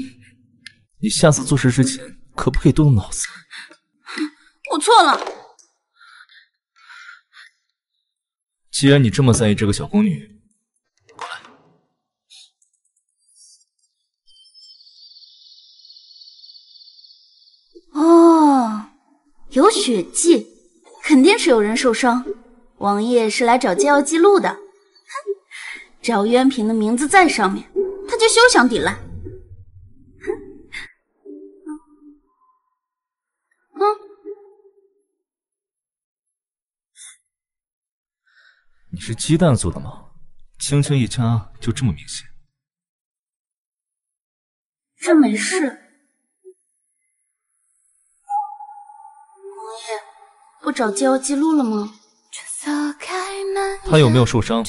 你下次做事之前，可不可以动动脑子？我错了。既然你这么在意这个小宫女，过来。哦，有血迹，肯定是有人受伤。王爷是来找借药记录的。哼，只要渊平的名字在上面，他就休想抵赖。你是鸡蛋做的吗？轻轻一掐就这么明显？这没事。王爷，不找借药记录了吗？他有没有受伤？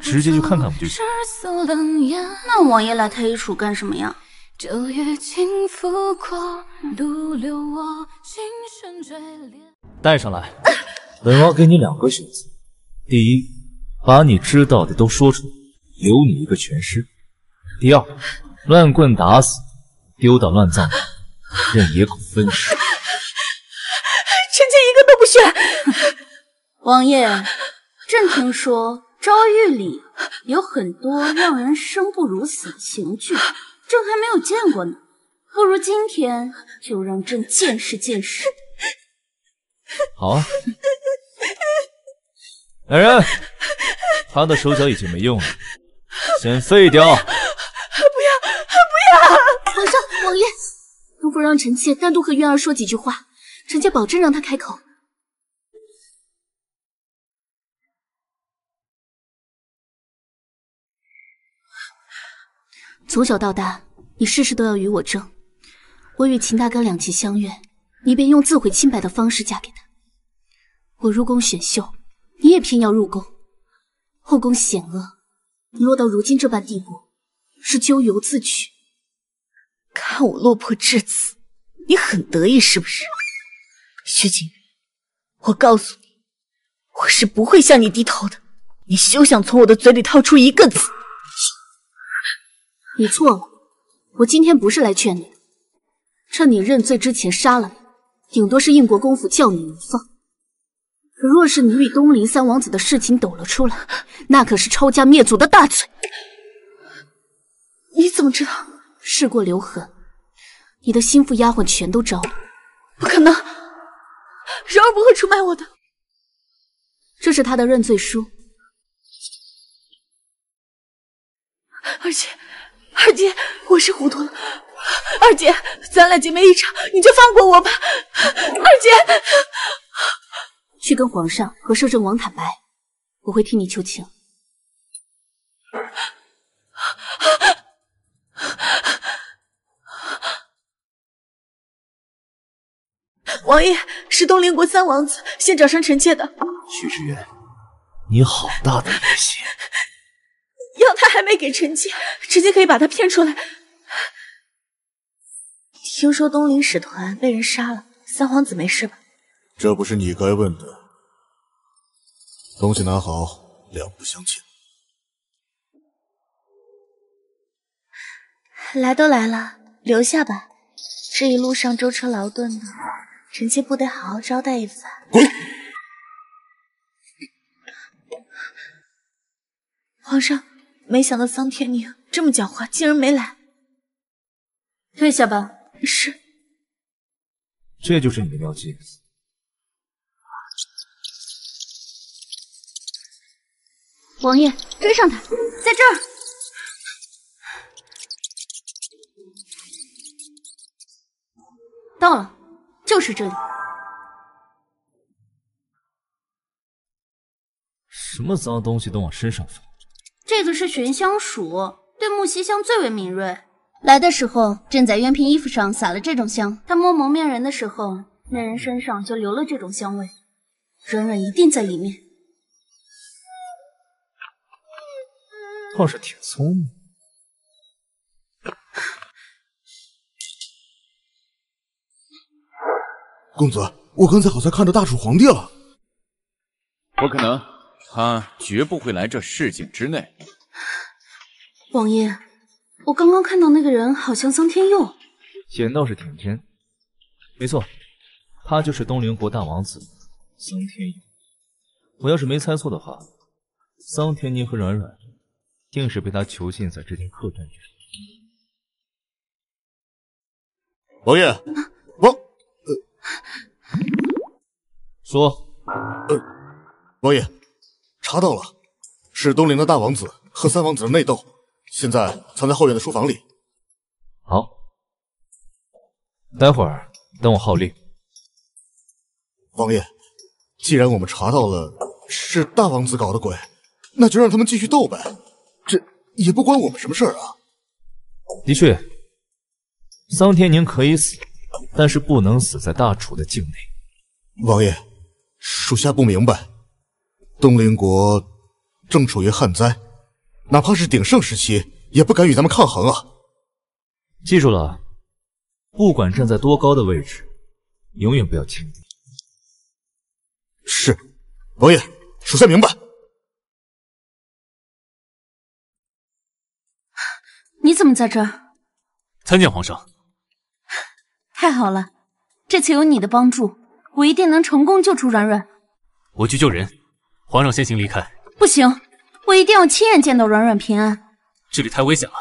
直接去看看不就行？那王爷来太医署干什么呀？带上来。本王给你两个选择：第一，把你知道的都说出来，留你一个全尸；第二，乱棍打死，丢到乱葬岗，任野狗分尸。臣妾一个都不选。王爷，朕听说诏狱里有很多让人生不如死的刑具，朕还没有见过呢。不如今天就让朕见识见识。好啊，来人，他的手脚已经没用了，先废掉。不要，不要！皇上，王爷，能否让臣妾单独和渊儿说几句话？臣妾保证让他开口。从小到大，你事事都要与我争。我与秦大哥两情相悦，你便用自毁清白的方式嫁给他。我入宫选秀，你也偏要入宫。后宫险恶，你落到如今这般地步，是咎由自取。看我落魄至此，你很得意是不是？薛景云，我告诉你，我是不会向你低头的。你休想从我的嘴里套出一个字。你错了，我今天不是来劝你的。趁你认罪之前杀了你，顶多是应国公府叫你一放。可若是你与东林三王子的事情抖了出来，那可是抄家灭族的大罪。你怎么知道？事过留痕，你的心腹丫鬟全都招了。不可能，柔儿不会出卖我的。这是他的认罪书。二姐。二姐，我是糊涂了。二姐，咱俩姐妹一场，你就放过我吧。二姐，去跟皇上和摄政王坦白，我会替你求情。王爷是东陵国三王子先找上臣妾的。许知远，你好大的野心！药他还没给臣妾，臣妾可以把他骗出来。听说东陵使团被人杀了，三皇子没事吧？这不是你该问的。东西拿好，两不相欠。来都来了，留下吧。这一路上舟车劳顿的，臣妾不得好好招待一番。滚！皇上，没想到桑天宁这么狡猾，竟然没来。退下吧。是。这就是你的妙计。王爷，追上他，在这儿。到了，就是这里。什么脏东西都往身上放。这个是玄香鼠，对木犀香最为敏锐。来的时候正在渊平衣服上撒了这种香，他摸蒙面人的时候，那人身上就留了这种香味。软软一定在里面。倒是挺聪明。公子，我刚才好像看到大楚皇帝了。不可能，他绝不会来这市井之内。王爷，我刚刚看到那个人好像桑天佑，眼倒是挺尖。没错，他就是东陵国大王子桑天佑。我要是没猜错的话，桑天宁和软软。定是被他囚禁在这间客栈里。王爷，王，呃，说，呃，王爷，查到了，是东陵的大王子和三王子的内斗，现在藏在后院的书房里。好，待会儿等我号令。王爷，既然我们查到了是大王子搞的鬼，那就让他们继续斗呗。也不关我们什么事儿啊！的确，桑天宁可以死，但是不能死在大楚的境内。王爷，属下不明白，东陵国正处于旱灾，哪怕是鼎盛时期，也不敢与咱们抗衡啊！记住了，不管站在多高的位置，永远不要轻敌。是，王爷，属下明白。你怎么在这儿？参见皇上。太好了，这次有你的帮助，我一定能成功救出软软。我去救人，皇上先行离开。不行，我一定要亲眼见到软软平安。这里太危险了，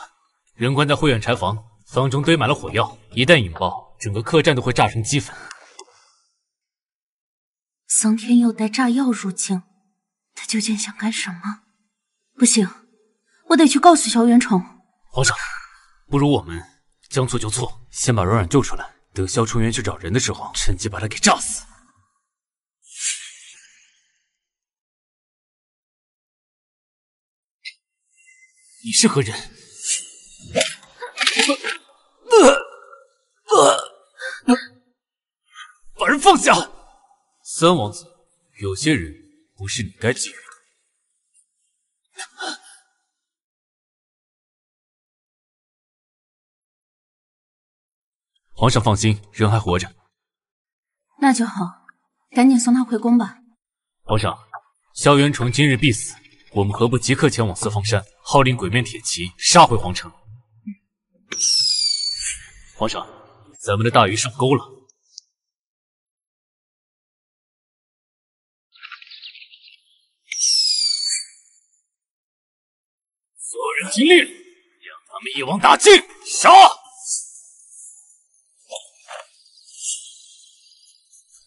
人关在会院柴房，房中堆满了火药，一旦引爆，整个客栈都会炸成齑粉。桑天佑带炸药入境，他究竟想干什么？不行，我得去告诉萧元宠。皇上，不如我们将错就错，先把软软救出来。等萧崇元去找人的时候，趁机把他给炸死。你是何人？把人放下！三王子，有些人不是你该觊觎。皇上放心，人还活着，那就好，赶紧送他回宫吧。皇上，萧元崇今日必死，我们何不即刻前往四方山，号令鬼面铁骑，杀回皇城？皇上，咱们的大鱼上钩了，所有人听令，将他们一网打尽，杀！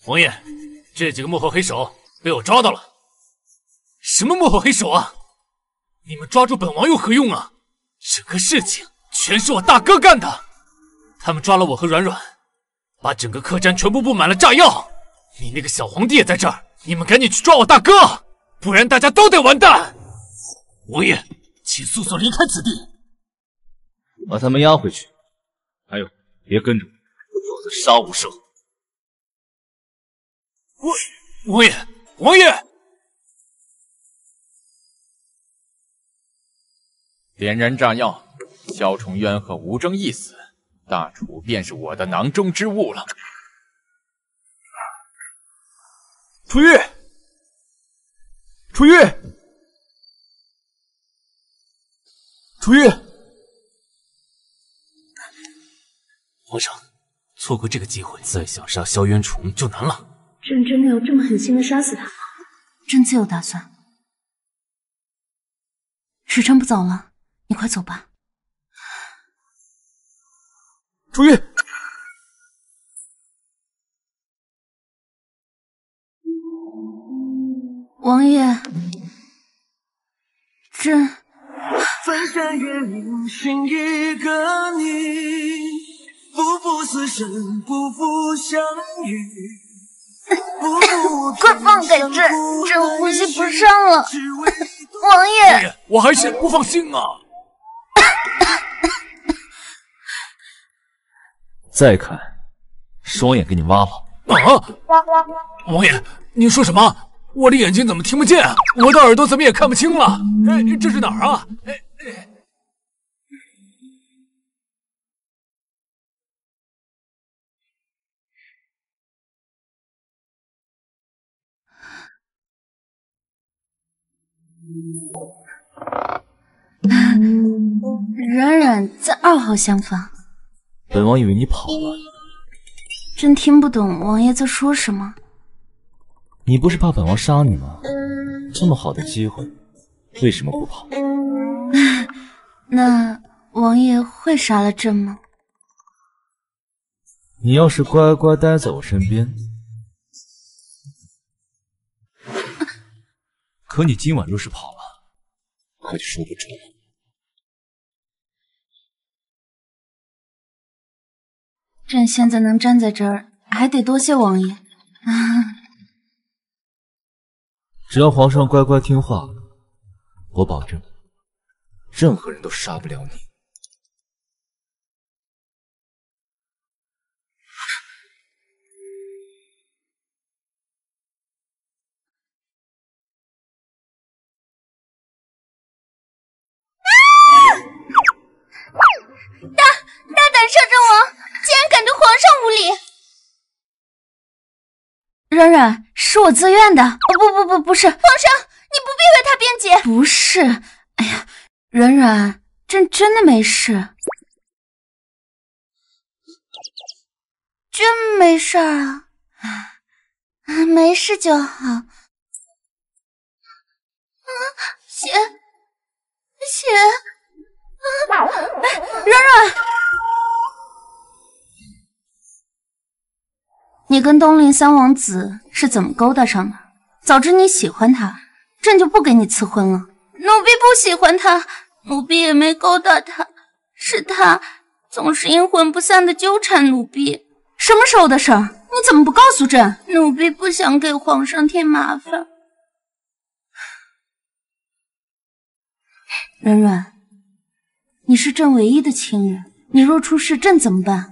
王爷，这几个幕后黑手被我抓到了。什么幕后黑手啊？你们抓住本王有何用啊？整个事情全是我大哥干的。他们抓了我和软软，把整个客栈全部布满了炸药。你那个小皇帝也在这儿，你们赶紧去抓我大哥，不然大家都得完蛋。王爷，请速速离开此地，把他们押回去。还有，别跟着我，否则杀无赦。王王爷，王爷，点燃炸药，萧崇渊和吴征一死，大楚便是我的囊中之物了。楚玉，楚玉，楚玉，皇上，错过这个机会，再想杀萧渊崇就难了。朕真的要这么狠心的杀死他吗？朕自有打算。时辰不早了，你快走吧。朱玉，王爷，朕翻山越岭寻一个你，不负此生，不负相遇。快放开朕，朕呼吸不上了。王爷，我还是不放心啊。再看，双眼给你挖了！啊！王爷，您说什么？我的眼睛怎么听不见？我的耳朵怎么也看不清了？哎，这是哪儿啊？哎哎！冉冉在二号厢房。本王以为你跑了。朕听不懂王爷在说什么。你不是怕本王杀你吗？这么好的机会，为什么不跑？那王爷会杀了朕吗？你要是乖乖待在我身边，可你今晚若是跑了，可就说不准了。朕现在能站在这儿，还得多谢王爷。只要皇上乖乖听话，我保证，任何人都杀不了你。摄政王，竟然敢对皇上无礼！冉冉，是我自愿的。哦，不不不，不是，皇上，你不必为他辩解。不是，哎呀，冉冉，朕真的没事，真没事啊，啊没事就好。啊，血，血，啊，冉冉。你跟东陵三王子是怎么勾搭上的？早知你喜欢他，朕就不给你赐婚了。奴婢不喜欢他，奴婢也没勾搭他，是他总是阴魂不散的纠缠奴婢。什么时候的事儿？你怎么不告诉朕？奴婢不想给皇上添麻烦。软软，你是朕唯一的亲人，你若出事，朕怎么办？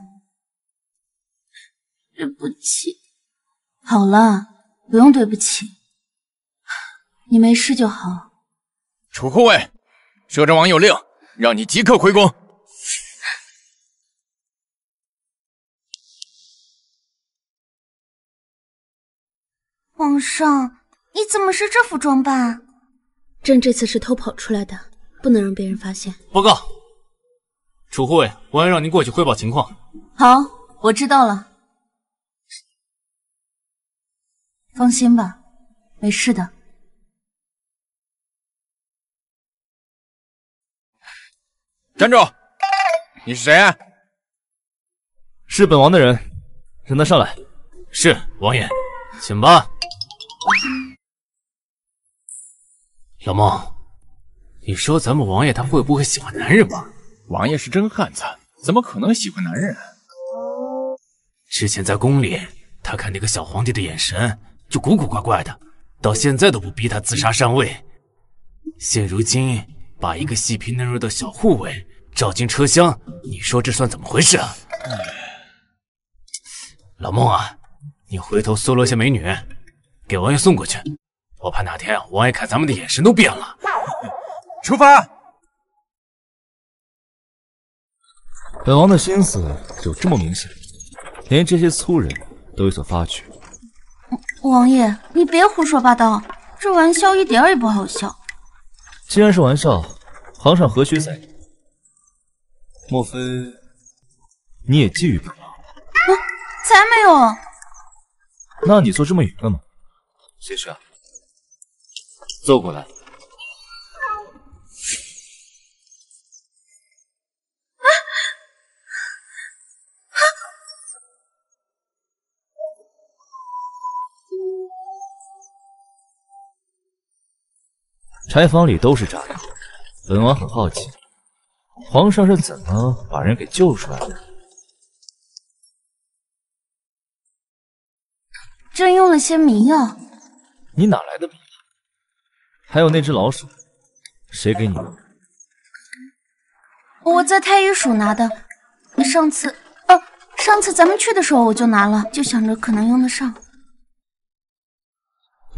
对不起，好了，不用对不起，你没事就好。楚护卫，摄政王有令，让你即刻回宫。皇上，你怎么是这副装扮？朕这次是偷跑出来的，不能让别人发现。报告，楚护卫，我要让您过去汇报情况。好，我知道了。放心吧，没事的。站住！你是谁啊？是本王的人，让他上来。是王爷，请吧。老孟，你说咱们王爷他会不会喜欢男人吧？王爷是真汉子，怎么可能喜欢男人？之前在宫里，他看那个小皇帝的眼神。就古古怪怪的，到现在都不逼他自杀上位。现如今把一个细皮嫩肉的小护卫召进车厢，你说这算怎么回事啊？老孟啊，你回头搜罗些美女，给王爷送过去。我怕哪天王爷看咱们的眼神都变了。出发。本王的心思有这么明显，连这些粗人都有所发觉。王爷，你别胡说八道，这玩笑一点也不好笑。既然是玩笑，皇上何须在意？莫非你也觊觎本王？啊，才没有。那你坐这么远干嘛？谢轩，坐过来。柴房里都是炸药，本王很好奇，皇上是怎么把人给救出来的？朕用了些迷药。你哪来的迷药？还有那只老鼠，谁给你的？我在太医署拿的。上次，哦，上次咱们去的时候我就拿了，就想着可能用得上。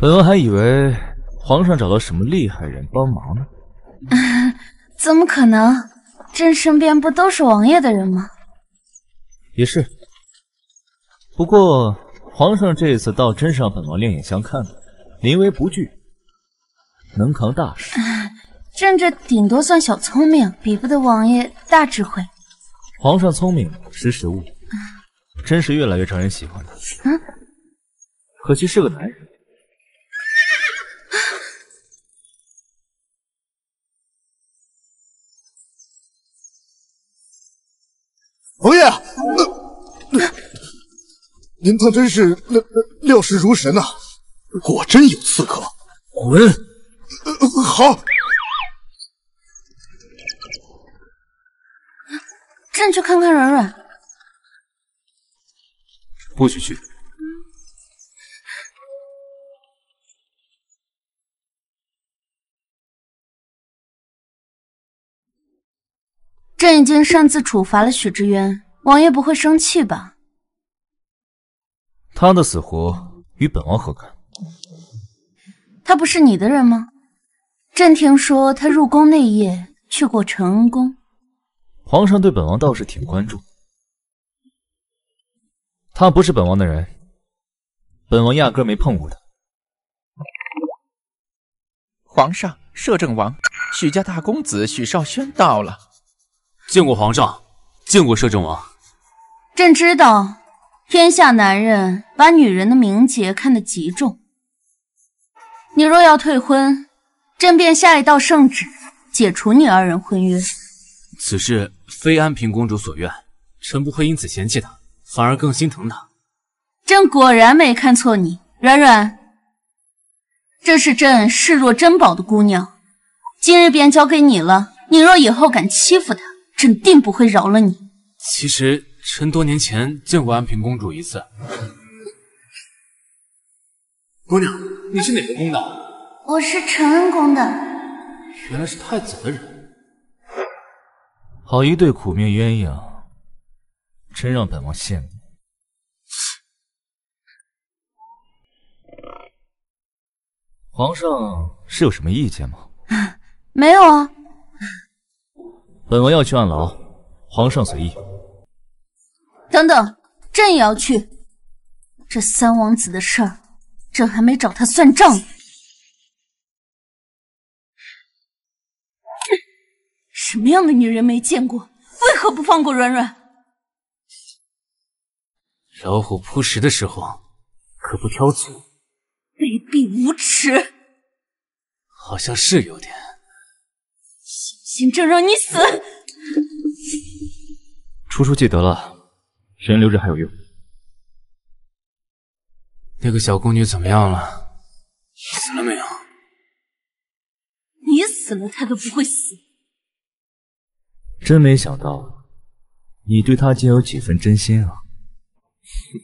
本王还以为皇上找到什么厉害人帮忙呢。怎么可能？朕身边不都是王爷的人吗？也是。不过皇上这次倒真是让本王另眼相看了，临危不惧，能扛大事。朕这顶多算小聪明，比不得王爷大智慧。皇上聪明，识时务，真是越来越招人喜欢了。嗯，可惜是个男人。您当真是料料事如神呐！果真有刺客。滚！好。朕去看看软软。不许去！朕已经擅自处罚了许知渊，王爷不会生气吧？他的死活与本王何干？他不是你的人吗？朕听说他入宫那夜去过承恩宫。皇上对本王倒是挺关注。他不是本王的人，本王压根没碰过他。皇上，摄政王，许家大公子许绍轩到了。见过皇上，见过摄政王。朕知道，天下男人把女人的名节看得极重。你若要退婚，朕便下一道圣旨，解除你二人婚约。此事非安平公主所愿，臣不会因此嫌弃她，反而更心疼她。朕果然没看错你，软软，这是朕视若珍宝的姑娘，今日便交给你了。你若以后敢欺负她，朕定不会饶了你。其实臣多年前见过安平公主一次。姑娘，你是哪个宫的？我是承恩宫的。原来是太子的人。好一对苦命鸳鸯，真让本王羡慕。皇上是有什么意见吗？没有啊。本王要去按牢，皇上随意。等等，朕也要去。这三王子的事儿，朕还没找他算账呢。什么样的女人没见过？为何不放过软软？老虎扑食的时候可不挑嘴。卑鄙无耻！好像是有点。信信朕让你死！出处记得了，人留着还有用。那个小宫女怎么样了？死了没有？你死了，她都不会死。真没想到，你对她竟有几分真心啊！哼，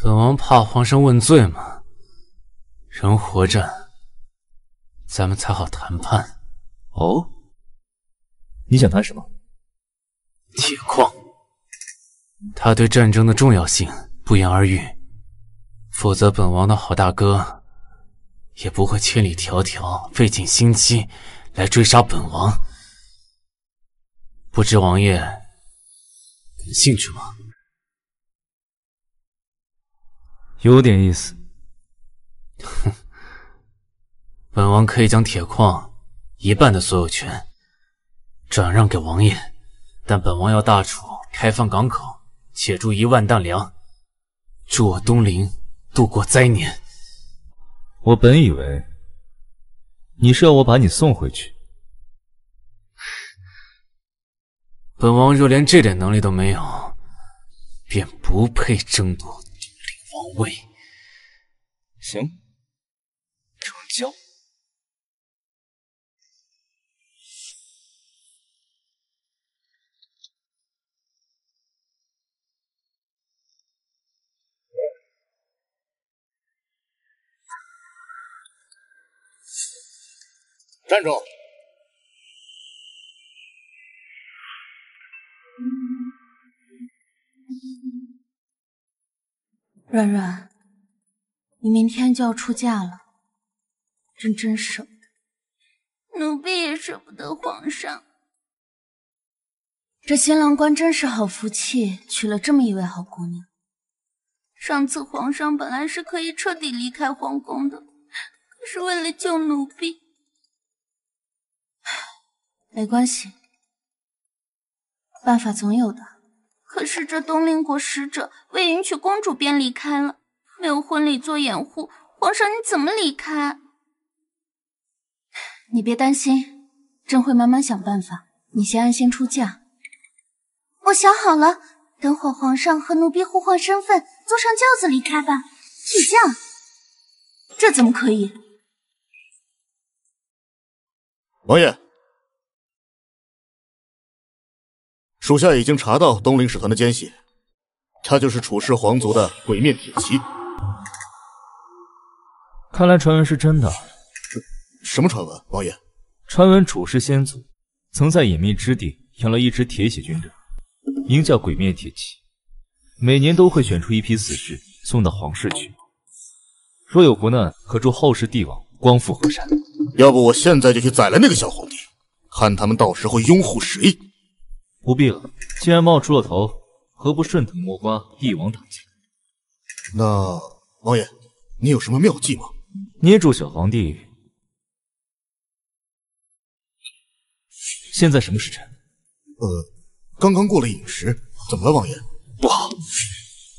本王怕皇上问罪嘛。人活着，咱们才好谈判。哦，你想谈什么？铁矿，他对战争的重要性不言而喻，否则本王的好大哥也不会千里迢迢费尽心机来追杀本王。不知王爷感兴趣吗？有点意思。哼，本王可以将铁矿一半的所有权转让给王爷，但本王要大楚开放港口，且铸一万担粮，助我东陵度过灾年。我本以为你是要我把你送回去。本王若连这点能力都没有，便不配争夺东陵王位。行，成交。站住！软软，你明天就要出嫁了，真真舍不得。奴婢也舍不得皇上。这新郎官真是好福气，娶了这么一位好姑娘。上次皇上本来是可以彻底离开皇宫的，可是为了救奴婢，没关系，办法总有的。可是这东陵国使者未迎娶公主便离开了，没有婚礼做掩护，皇上你怎么离开？你别担心，朕会慢慢想办法。你先安心出嫁。我想好了，等会皇上和奴婢互换身份，坐上轿子离开吧。起驾？这怎么可以？王爷，属下已经查到东陵使团的奸细，他就是楚氏皇族的鬼面铁骑。看来传闻是真的。什么传闻，王爷？传闻楚氏先祖曾在隐秘之地养了一支铁血军队。名叫鬼面铁骑，每年都会选出一批死士送到皇室去。若有国难，可助后世帝王光复河山。要不我现在就去宰了那个小皇帝，看他们到时候拥护谁。不必了，既然冒出了头，何不顺藤摸瓜，一网打尽？那王爷，你有什么妙计吗？捏住小皇帝。现在什么时辰？呃。刚刚过了饮食，怎么了，王爷？不好，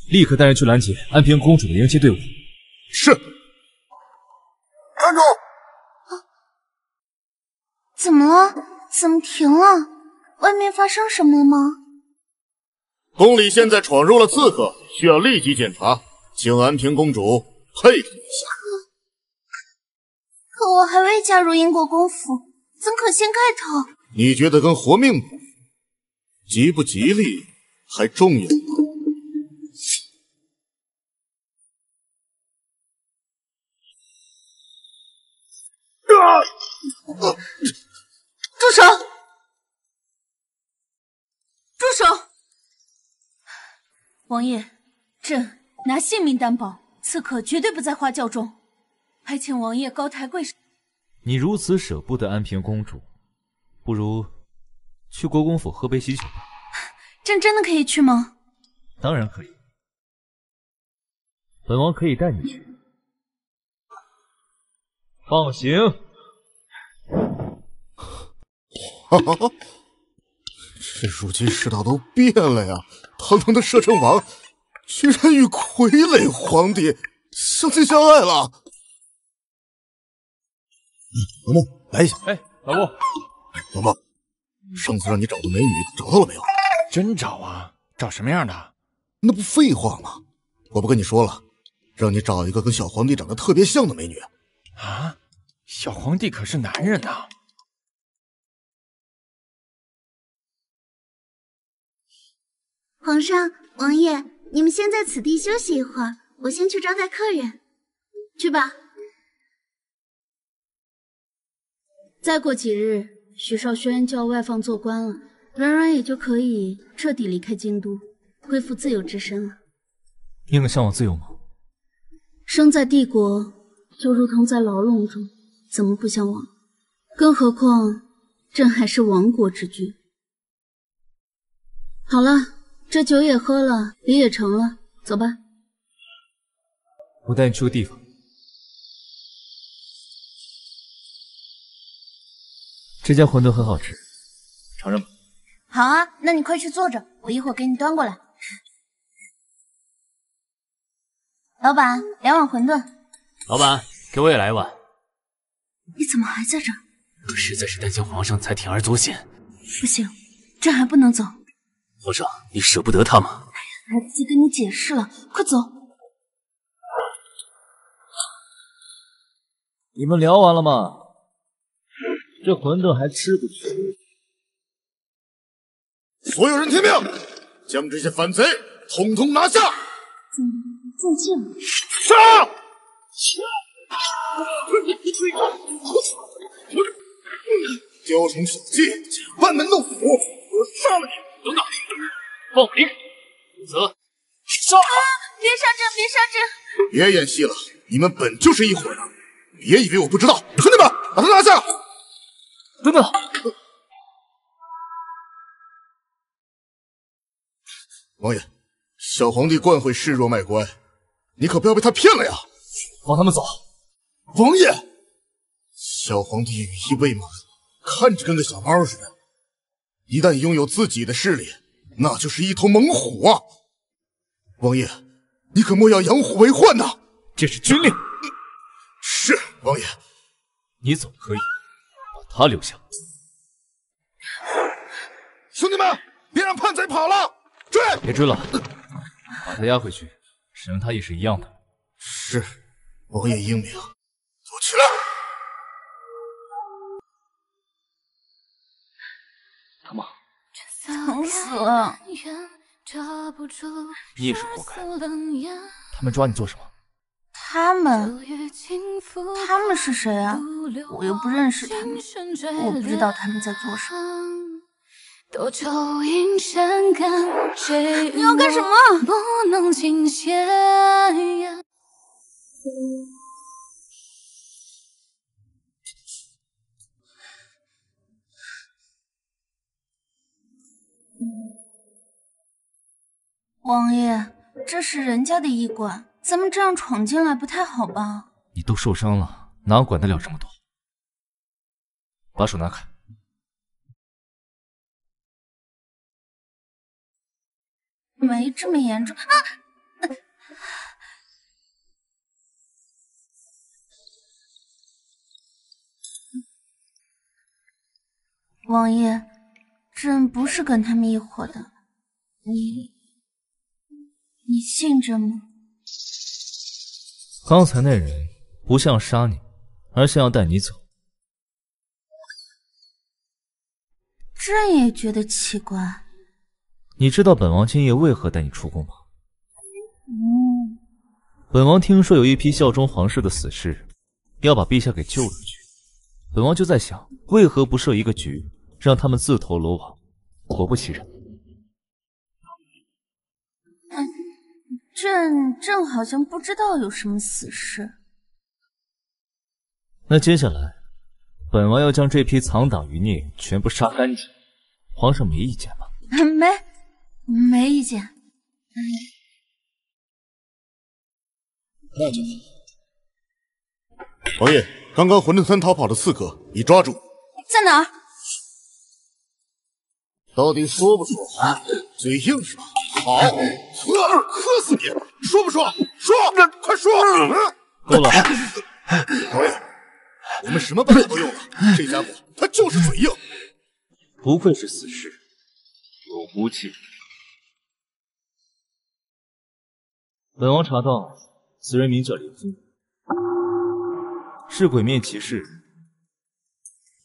立刻带人去拦截安平公主的迎接队伍。是。站住！怎么了？怎么停了？外面发生什么了吗？宫里现在闯入了刺客，需要立即检查，请安平公主配合一下。可我还未加入英国公府，怎可掀盖头？你觉得跟活命比？吉不吉利还重要吗？住手！住手！王爷，朕拿性命担保，刺客绝对不在花轿中，还请王爷高抬贵手。你如此舍不得安平公主，不如……去国公府喝杯喜酒吧。朕真的可以去吗？当然可以，本王可以带你去。放行。这如今世道都变了呀！堂堂的摄政王，居然与傀儡皇帝相亲相爱了。老孟，来一下。哎，老穆，老孟。上次让你找的美女找到了没有？真找啊！找什么样的？那不废话吗？我不跟你说了，让你找一个跟小皇帝长得特别像的美女。啊！小皇帝可是男人呐！皇上、王爷，你们先在此地休息一会儿，我先去招待客人。去吧。再过几日。许少轩就要外放做官了，软软也就可以彻底离开京都，恢复自由之身了。你很向往自由吗？生在帝国，就如同在牢笼中，怎么不向往？更何况，朕还是亡国之君。好了，这酒也喝了，礼也成了，走吧。我带你去个地方。这家馄饨很好吃，尝尝吧。好啊，那你快去坐着，我一会儿给你端过来。老板，两碗馄饨。老板，给我也来一碗。你怎么还在这儿？我实在是担心皇上才铤而走险。不行，朕还不能走。皇上，你舍不得他吗？来不及跟你解释了，快走。你们聊完了吗？这馄饨还吃不吃？所有人听命，将这些反贼统统拿下！再见。杀！雕虫小技，班门弄斧，我杀了你！等等，放我离开，否则杀！别杀朕，别杀朕！别演戏了，你们本就是一伙的，别以为我不知道。兄弟们，把他拿下！等等，王爷，小皇帝惯会示弱卖乖，你可不要被他骗了呀！放他们走。王爷，小皇帝羽翼未满，看着跟个小猫似的。一旦拥有自己的势力，那就是一头猛虎啊！王爷，你可莫要养虎为患呐！这是军令。是，王爷。你走可以，把他留下。兄弟们，别让叛贼跑了！追！别追了，把他押回去，审问他也是一样的。是，王爷英明。走起来！他妈，疼死了！你也是活该。他们抓你做什么？他们？他们是谁啊？我又不认识他们，我不知道他们在做什么。你要干什么？王爷，这是人家的医馆，咱们这样闯进来不太好吧？你都受伤了，哪管得了这么多？把手拿开！没这么严重啊！王爷，朕不是跟他们一伙的，你你信朕吗？刚才那人不像杀你，而像要带你走。朕也觉得奇怪。你知道本王今夜为何带你出宫吗？嗯。本王听说有一批效忠皇室的死士，要把陛下给救出去。本王就在想，为何不设一个局？让他们自投罗网，果不其然。嗯，朕朕好像不知道有什么死事。那接下来，本王要将这批藏党余孽全部杀干净。皇上没意见吧？没，没意见。那就好。王爷，刚刚混沌村逃跑的刺客已抓住，在哪儿？到底说不说？嘴硬是吧？好，磕死你！说不说？说，快说！够了，王爷，我们什么办法都用了，这家伙他就是嘴硬。不愧是死士，有骨气。本王查到，此人名叫林峰，是鬼面骑士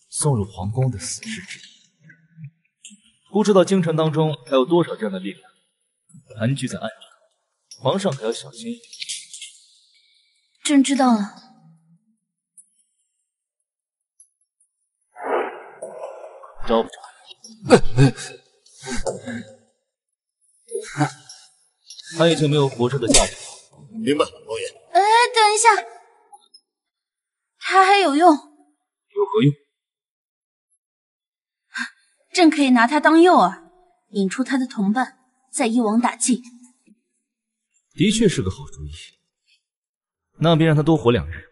送入皇宫的死士之一。不知道京城当中还有多少这样的力量盘踞在暗中，皇上可要小心一点。朕知道了。招不招？他已经没有活着的价值了。明白，王爷。哎，等一下，他还有用。有何用？朕可以拿他当诱饵，引出他的同伴，再一网打尽。的确是个好主意，那便让他多活两日。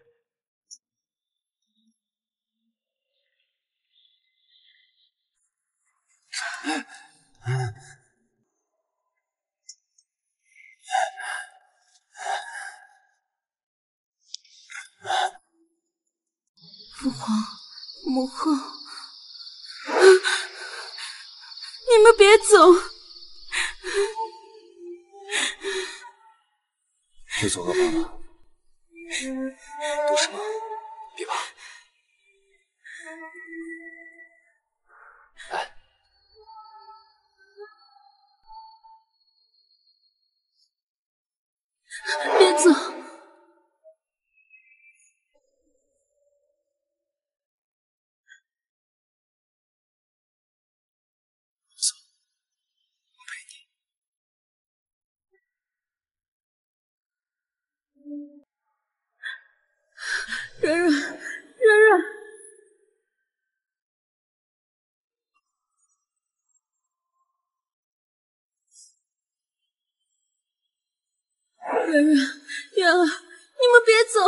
父皇，母后。你们别走！是做噩梦了？都是梦，别怕。来，别走。软软，月儿，你们别走！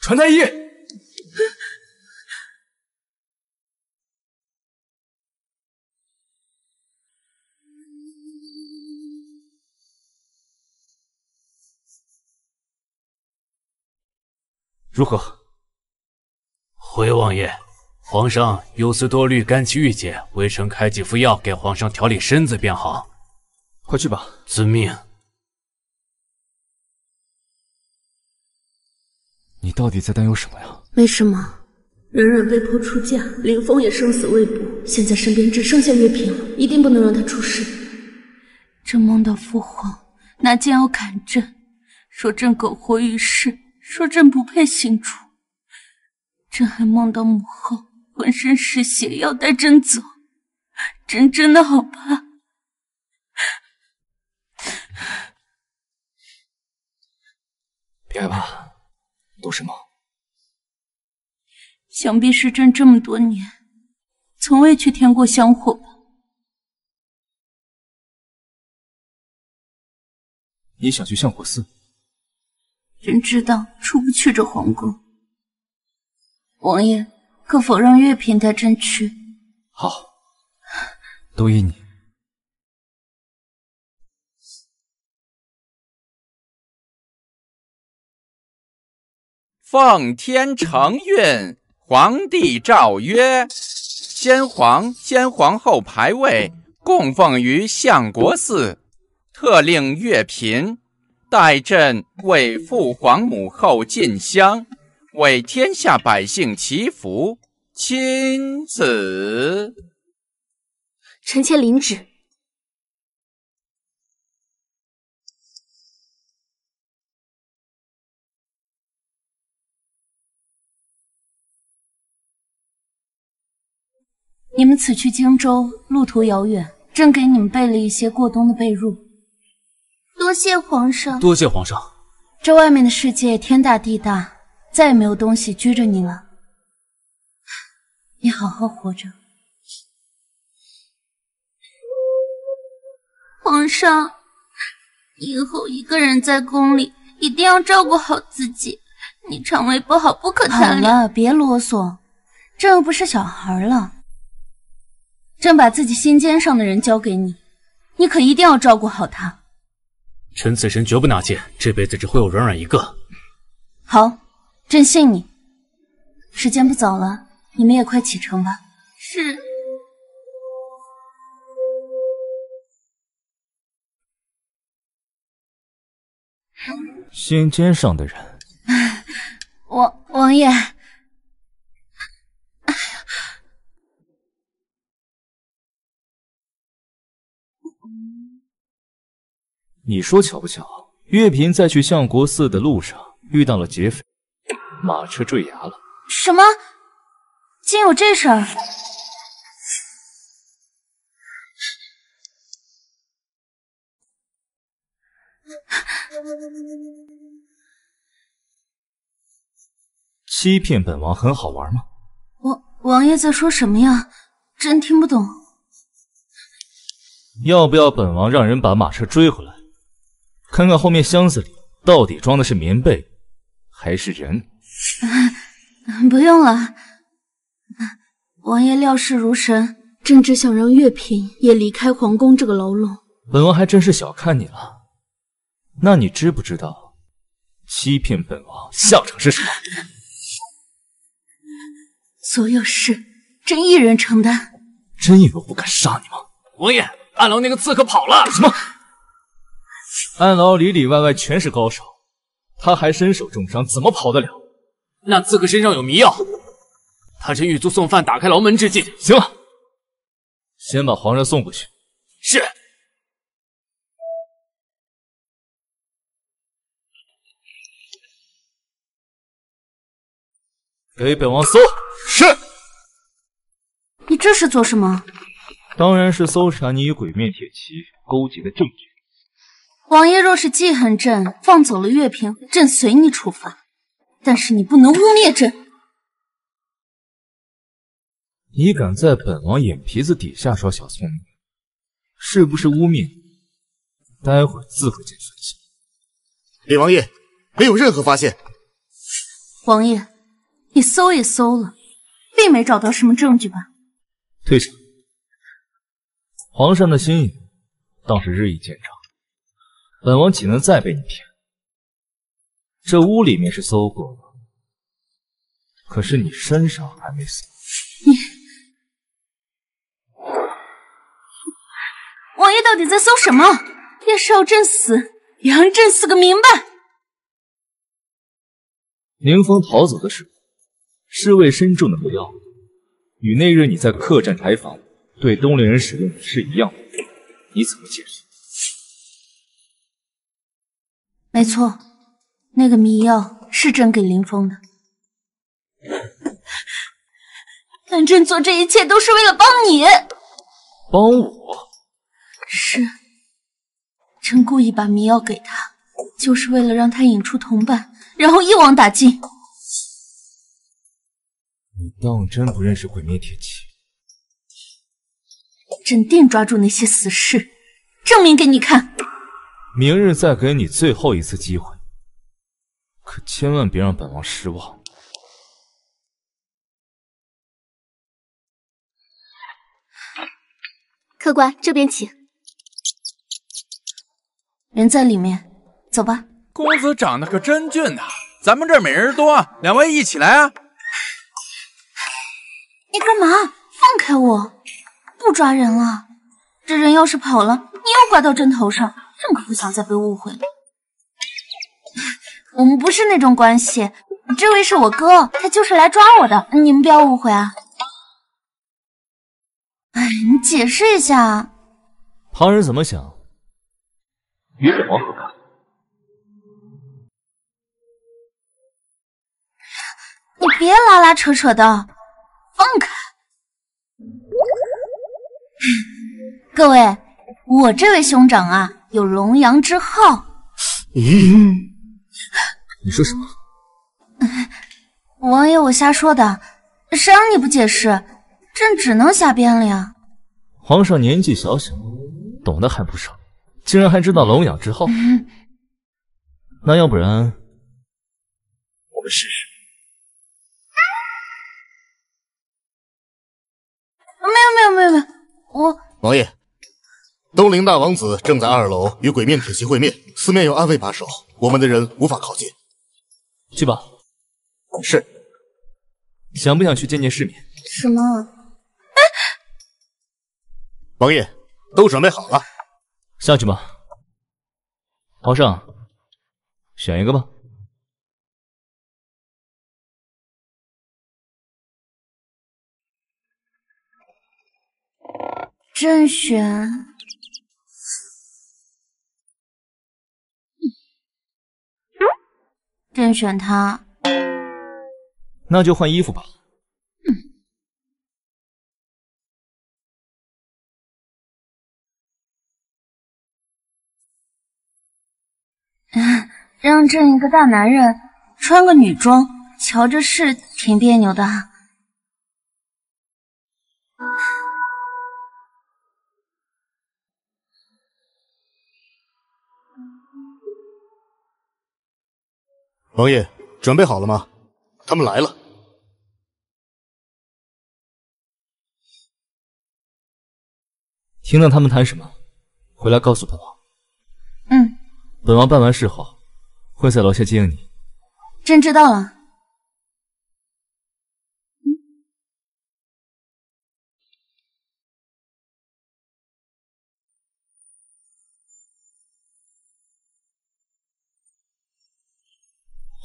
传太医，如何？回王爷，皇上有司多虑，肝气郁结，微臣开几副药给皇上调理身子便好。快去吧。遵命。你到底在担忧什么呀？没什么，软软被迫出嫁，林峰也生死未卜，现在身边只剩下月平了，一定不能让他出事。朕梦到父皇拿剑要砍朕，说朕苟活于世，说朕不配行主。朕还梦到母后浑身是血要带朕走，朕真的好怕。别害怕，都是梦。想必是朕这么多年从未去添过香火吧。你想去相国寺？朕知道出不去这皇宫。王爷，可否让月嫔带朕去？好，都依你。奉天承运，皇帝诏曰：先皇、先皇后牌位供奉于相国寺，特令乐嫔代朕为父皇母后进香，为天下百姓祈福。钦此。臣妾领旨。你们此去荆州，路途遥远，朕给你们备了一些过冬的被褥。多谢皇上，多谢皇上。这外面的世界天大地大，再也没有东西拘着你了。你好好活着。皇上，以后一个人在宫里一定要照顾好自己。你肠胃不好，不可贪好了，别啰嗦，朕又不是小孩了。朕把自己心尖上的人交给你，你可一定要照顾好他。臣此生绝不纳妾，这辈子只会有软软一个。好，朕信你。时间不早了，你们也快启程吧。是。心尖上的人，王王爷。你说巧不巧？月嫔在去相国寺的路上遇到了劫匪，马车坠崖了。什么？竟有这事儿？欺骗本王很好玩吗？王王爷在说什么呀？真听不懂。要不要本王让人把马车追回来？看看后面箱子里到底装的是棉被还是人？不用了，王爷料事如神。朕只想让月嫔也离开皇宫这个牢笼。本王还真是小看你了。那你知不知道欺骗本王下场是什么？所有事朕一人承担。真以为我不敢杀你吗？王爷，暗牢那个刺客跑了。什么？暗牢里里外外全是高手，他还身受重伤，怎么跑得了？那刺客身上有迷药，他趁狱卒送饭打开牢门之际。行了，先把皇上送过去。是。给本王搜。是。你这是做什么？当然是搜查你与鬼面铁骑勾结的证据。王爷若是记恨朕放走了月平，朕随你处罚，但是你不能污蔑朕。你敢在本王眼皮子底下耍小聪明，是不是污蔑？待会儿自会见分晓。李王爷，没有任何发现。王爷，你搜也搜了，并没找到什么证据吧？退下。皇上的心意倒是日益见长。本王岂能再被你骗？这屋里面是搜过了，可是你身上还没搜。你，王爷到底在搜什么？也是要朕死，也让朕死个明白。宁风逃走的时候，侍卫身中的毒药，与那日你在客栈柴房对东陵人使用的是一样的，你怎么解释？没错，那个迷药是朕给林峰的，但朕做这一切都是为了帮你。帮我？是，朕故意把迷药给他，就是为了让他引出同伴，然后一网打尽。你当真不认识鬼灭铁骑？朕定抓住那些死士，证明给你看。明日再给你最后一次机会，可千万别让本王失望。客官，这边请。人在里面，走吧。公子长得可真俊呐，咱们这儿美人多，两位一起来啊！你干嘛？放开我！不抓人了，这人要是跑了，你又挂到朕头上。朕可不想再被误会了。我们不是那种关系，这位是我哥，他就是来抓我的，你们不要误会啊。哎，你解释一下。旁人怎么想，与本王何干？你别拉拉扯扯的，放开！各位，我这位兄长啊。有龙阳之好。咦？你说什么？王爷，我瞎说的，谁让你不解释？朕只能瞎编了呀。皇上年纪小小，懂得还不少，竟然还知道龙养之好。那要不然，我们试试。没有没有没有没有，我王爷。东陵大王子正在二楼与鬼面铁骑会面，四面有暗卫把守，我们的人无法靠近。去吧。是。想不想去见见世面？什么？哎，王爷，都准备好了，下去吧。皇上，选一个吧。朕选。朕选他，那就换衣服吧。嗯，让朕一个大男人穿个女装，瞧着是挺别扭的。王爷，准备好了吗？他们来了。听到他们谈什么？回来告诉本王。嗯。本王办完事后，会在楼下接应你。朕知道了。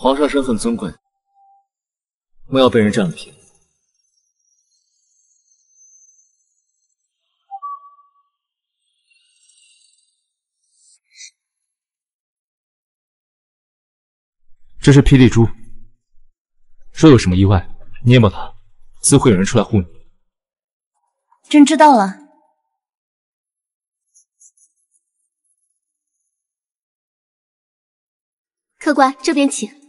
皇上身份尊贵莫要被人占了便宜这是霹雳珠若有什么意外捏爆它自会有人出来护你。朕知道了。客官这边请。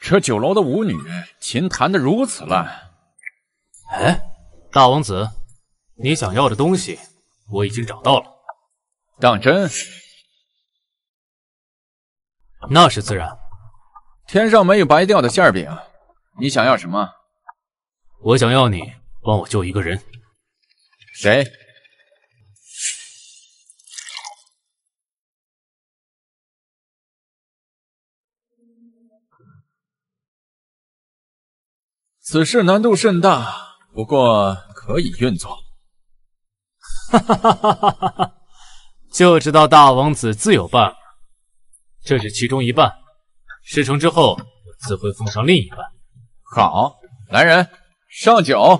这酒楼的舞女琴弹得如此烂。哎，大王子，你想要的东西我已经找到了。当真？那是自然。天上没有白掉的馅饼。你想要什么？我想要你帮我救一个人。谁？此事难度甚大，不过可以运作。哈哈哈哈哈哈！就知道大王子自有办法。这是其中一半，事成之后，我自会奉上另一半。好，来人，上酒。啊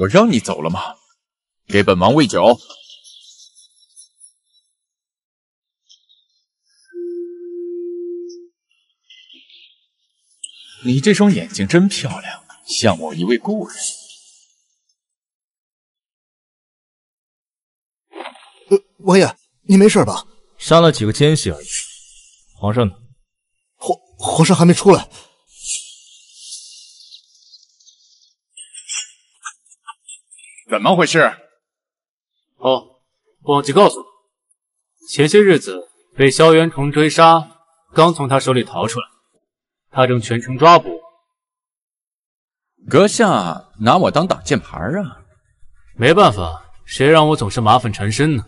我让你走了吗？给本王喂酒。你这双眼睛真漂亮，像我一位故人。呃，王爷，你没事吧？杀了几个奸细而已。皇上呢？皇皇上还没出来。怎么回事？哦，忘记告诉你，前些日子被萧元崇追杀，刚从他手里逃出来，他正全城抓捕。阁下拿我当挡箭牌啊？没办法，谁让我总是麻烦缠身呢？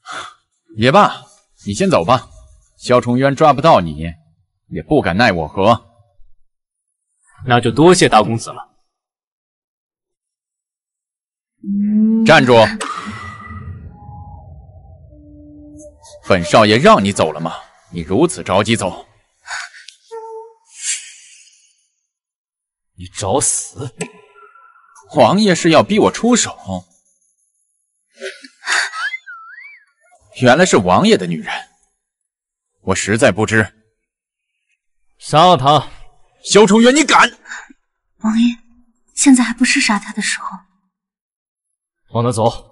也罢，你先走吧。萧重渊抓不到你，也不敢奈我何。那就多谢大公子了。站住！本少爷让你走了吗？你如此着急走，你找死！王爷是要逼我出手？原来是王爷的女人，我实在不知。杀了他！萧崇元，你敢！王爷，现在还不是杀他的时候。放他走。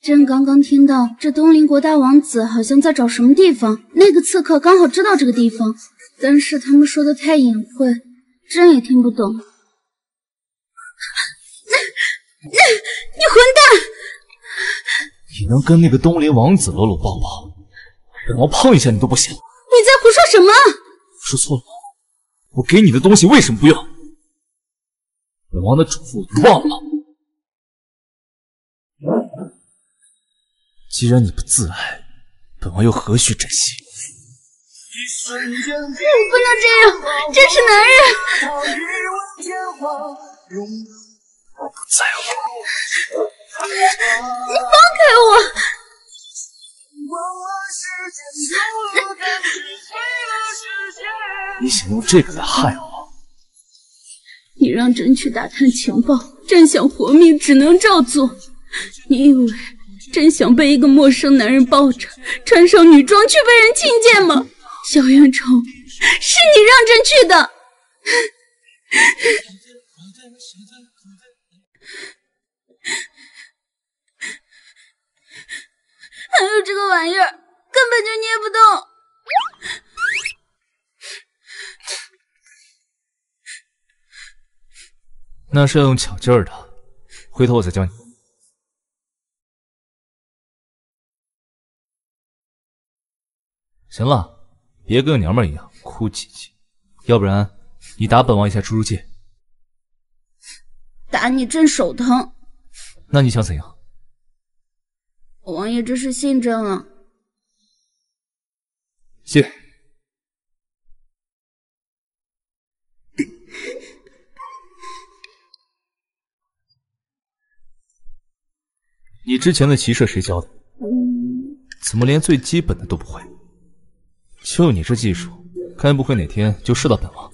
朕刚刚听到这东陵国大王子好像在找什么地方，那个刺客刚好知道这个地方，但是他们说的太隐晦，朕也听不懂。你混蛋！你能跟那个东陵王子搂搂抱抱，本王碰一下你都不行。你在胡说什么？说错了吗？我给你的东西为什么不用？本王的嘱咐你忘了吗？既然你不自爱，本王又何须珍惜？你不能这样，这是男人。我不在乎。你放开我！你想用这个来害我？你让朕去打探情报，朕想活命只能照做。你以为朕想被一个陌生男人抱着，穿上女装去被人亲见吗？萧元崇，是你让朕去的。还有这个玩意儿，根本就捏不动。那是要用巧劲儿的，回头我再教你。行了，别跟个娘们一样哭唧唧，要不然你打本王一下出出界。打你朕手疼。那你想怎样？王爷这是信朕啊！信。你之前的骑射谁教的？怎么连最基本的都不会？就你这技术，该不会哪天就射到本王？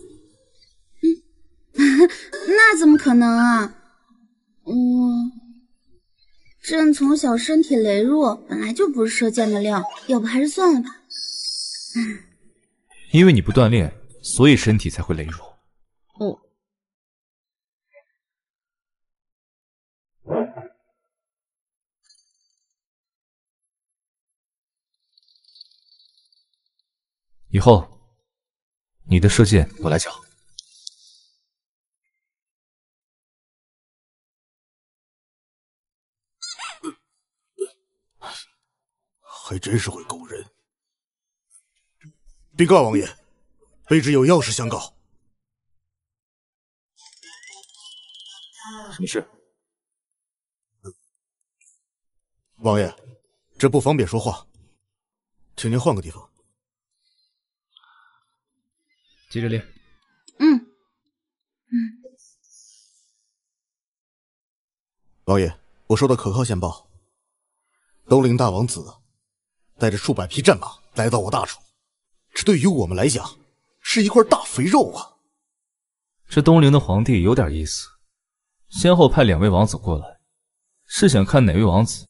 那怎么可能啊？嗯，朕从小身体羸弱，本来就不是射箭的料，要不还是算了吧。因为你不锻炼，所以身体才会羸弱。哦，以后你的射箭我来教。还真是会勾人。禀告王爷，卑职有要事相告。什么事？王爷，这不方便说话，请您换个地方。接着练。嗯嗯，王爷，我收到可靠线报，东陵大王子带着数百匹战马来到我大楚，这对于我们来讲是一块大肥肉啊！这东陵的皇帝有点意思，先后派两位王子过来，是想看哪位王子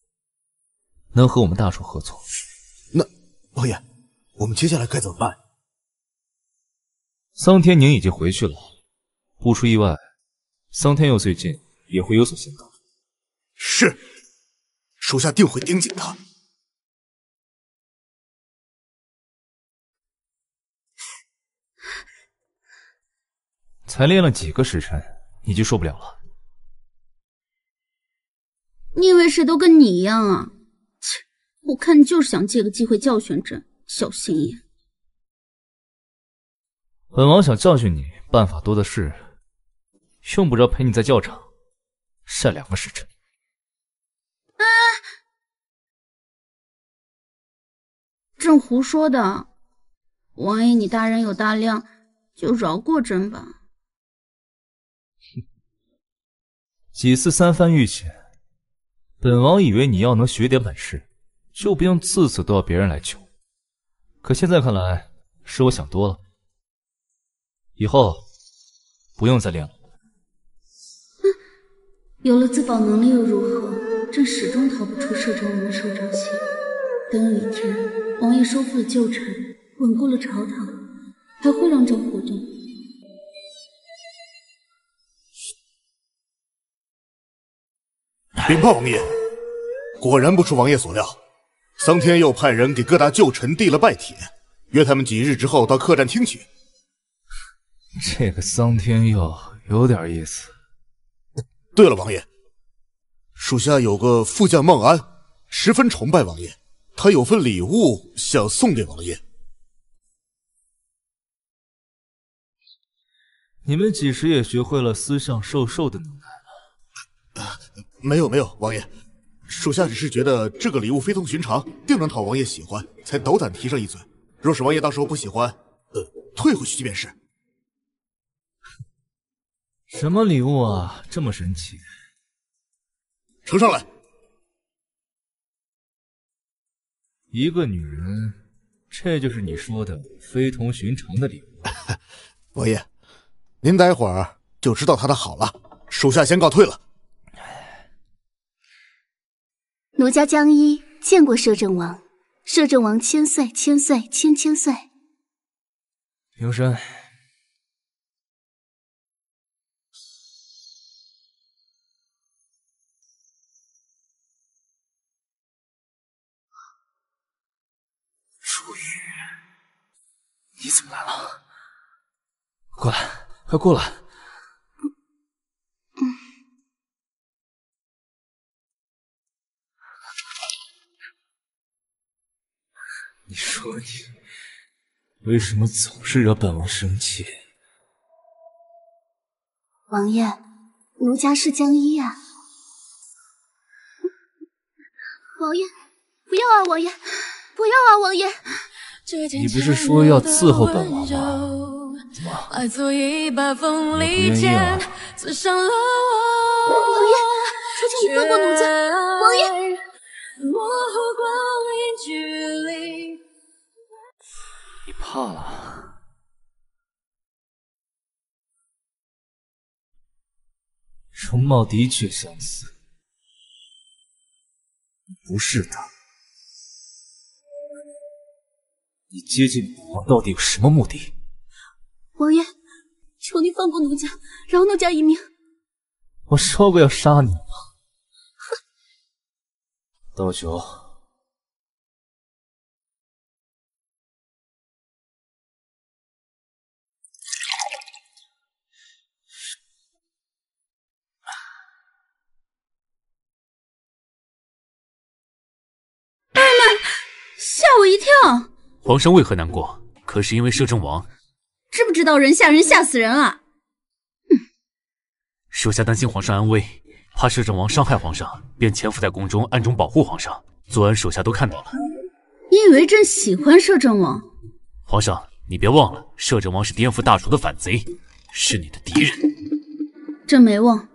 能和我们大楚合作。那王爷，我们接下来该怎么办？桑天宁已经回去了，不出意外，桑天佑最近也会有所行动。是，属下定会盯紧他。才练了几个时辰，你就受不了了？你以为谁都跟你一样啊？切，我看你就是想借个机会教训朕，小心眼。本王想教训你，办法多的是，用不着陪你在教场晒两个时辰。啊！朕胡说的，王爷你大人有大量，就饶过朕吧。哼，几次三番遇险，本王以为你要能学点本事，就不用次次都要别人来救。可现在看来，是我想多了。以后不用再练了。有了自保能力又如何？朕始终逃不出摄政王的手掌心。等有一天王爷收复了旧臣，稳固了朝堂，还会让朕活动。禀报王爷，果然不出王爷所料，桑天佑派人给各大旧臣递了拜帖，约他们几日之后到客栈听取。这个桑天佑有点意思。对了，王爷，属下有个副将孟安，十分崇拜王爷，他有份礼物想送给王爷。你们几时也学会了私相授受的能耐了？没有，没有，王爷，属下只是觉得这个礼物非同寻常，定能讨王爷喜欢，才斗胆提上一嘴。若是王爷到时候不喜欢，呃，退回去便是。什么礼物啊，这么神奇？呈上来。一个女人，这就是你说的非同寻常的礼物。王爷，您待会儿就知道她的好了。属下先告退了。奴家江一见过摄政王，摄政王千岁千岁千千岁。平身。你怎么来了？过来，快过来！你说你为什么总是惹本王生气？王爷，奴家是江一呀。王爷，不要啊！王爷，不要啊！王爷。你不是说要伺候本王吗？怎么，我不愿意啊？王爷，求求你放过奴家，王爷！你怕了？容貌的确相似，不是他。你接近本王到底有什么目的？王爷，求你放过奴家，饶奴家一命。我说过要杀你吗？道九，二妹，吓我一跳！皇上为何难过？可是因为摄政王？知不知道人吓人吓死人啊？属下担心皇上安危，怕摄政王伤害皇上，便潜伏在宫中暗中保护皇上。昨晚属下都看到了。你以为朕喜欢摄政王？皇上，你别忘了，摄政王是颠覆大楚的反贼，是你的敌人。朕没忘，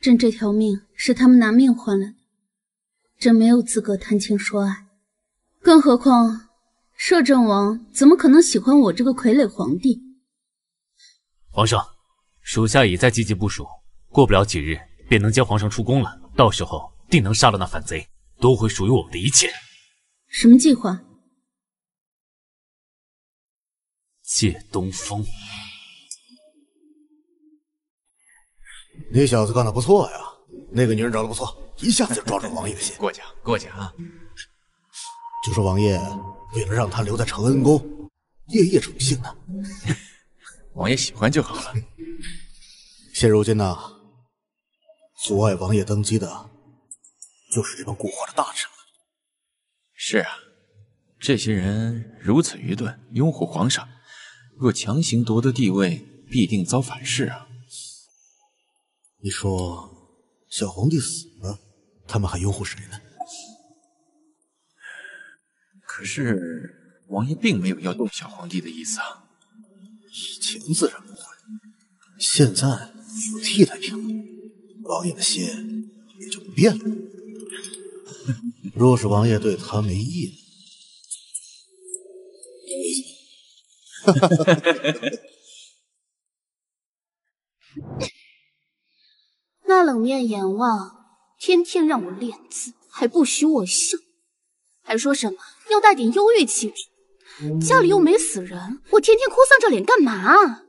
朕这条命是他们拿命换来的，朕没有资格谈情说爱。更何况，摄政王怎么可能喜欢我这个傀儡皇帝？皇上。属下已在积极部署，过不了几日便能将皇上出宫了。到时候定能杀了那反贼，夺回属于我们的一切。什么计划？借东风。你小子干的不错呀，那个女人长得不错，一下子就抓住王爷的心。过奖过奖。就说王爷为了让她留在承恩宫，夜夜宠幸呢。王爷喜欢就好了。现如今呢，阻碍王爷登基的，就是这帮蛊惑的大臣了。是啊，这些人如此愚钝，拥护皇上，若强行夺得帝位，必定遭反噬啊！你说，小皇帝死了，他们还拥护谁呢？可是王爷并没有要动小皇帝的意思啊。以前自然不会，现在。有替代品，王爷的心也就变了。若是王爷对他没意，哈哈哈那冷面阎王天天让我练字，还不许我笑，还说什么要带点忧郁气质。家里又没死人，我天天哭丧着脸干嘛？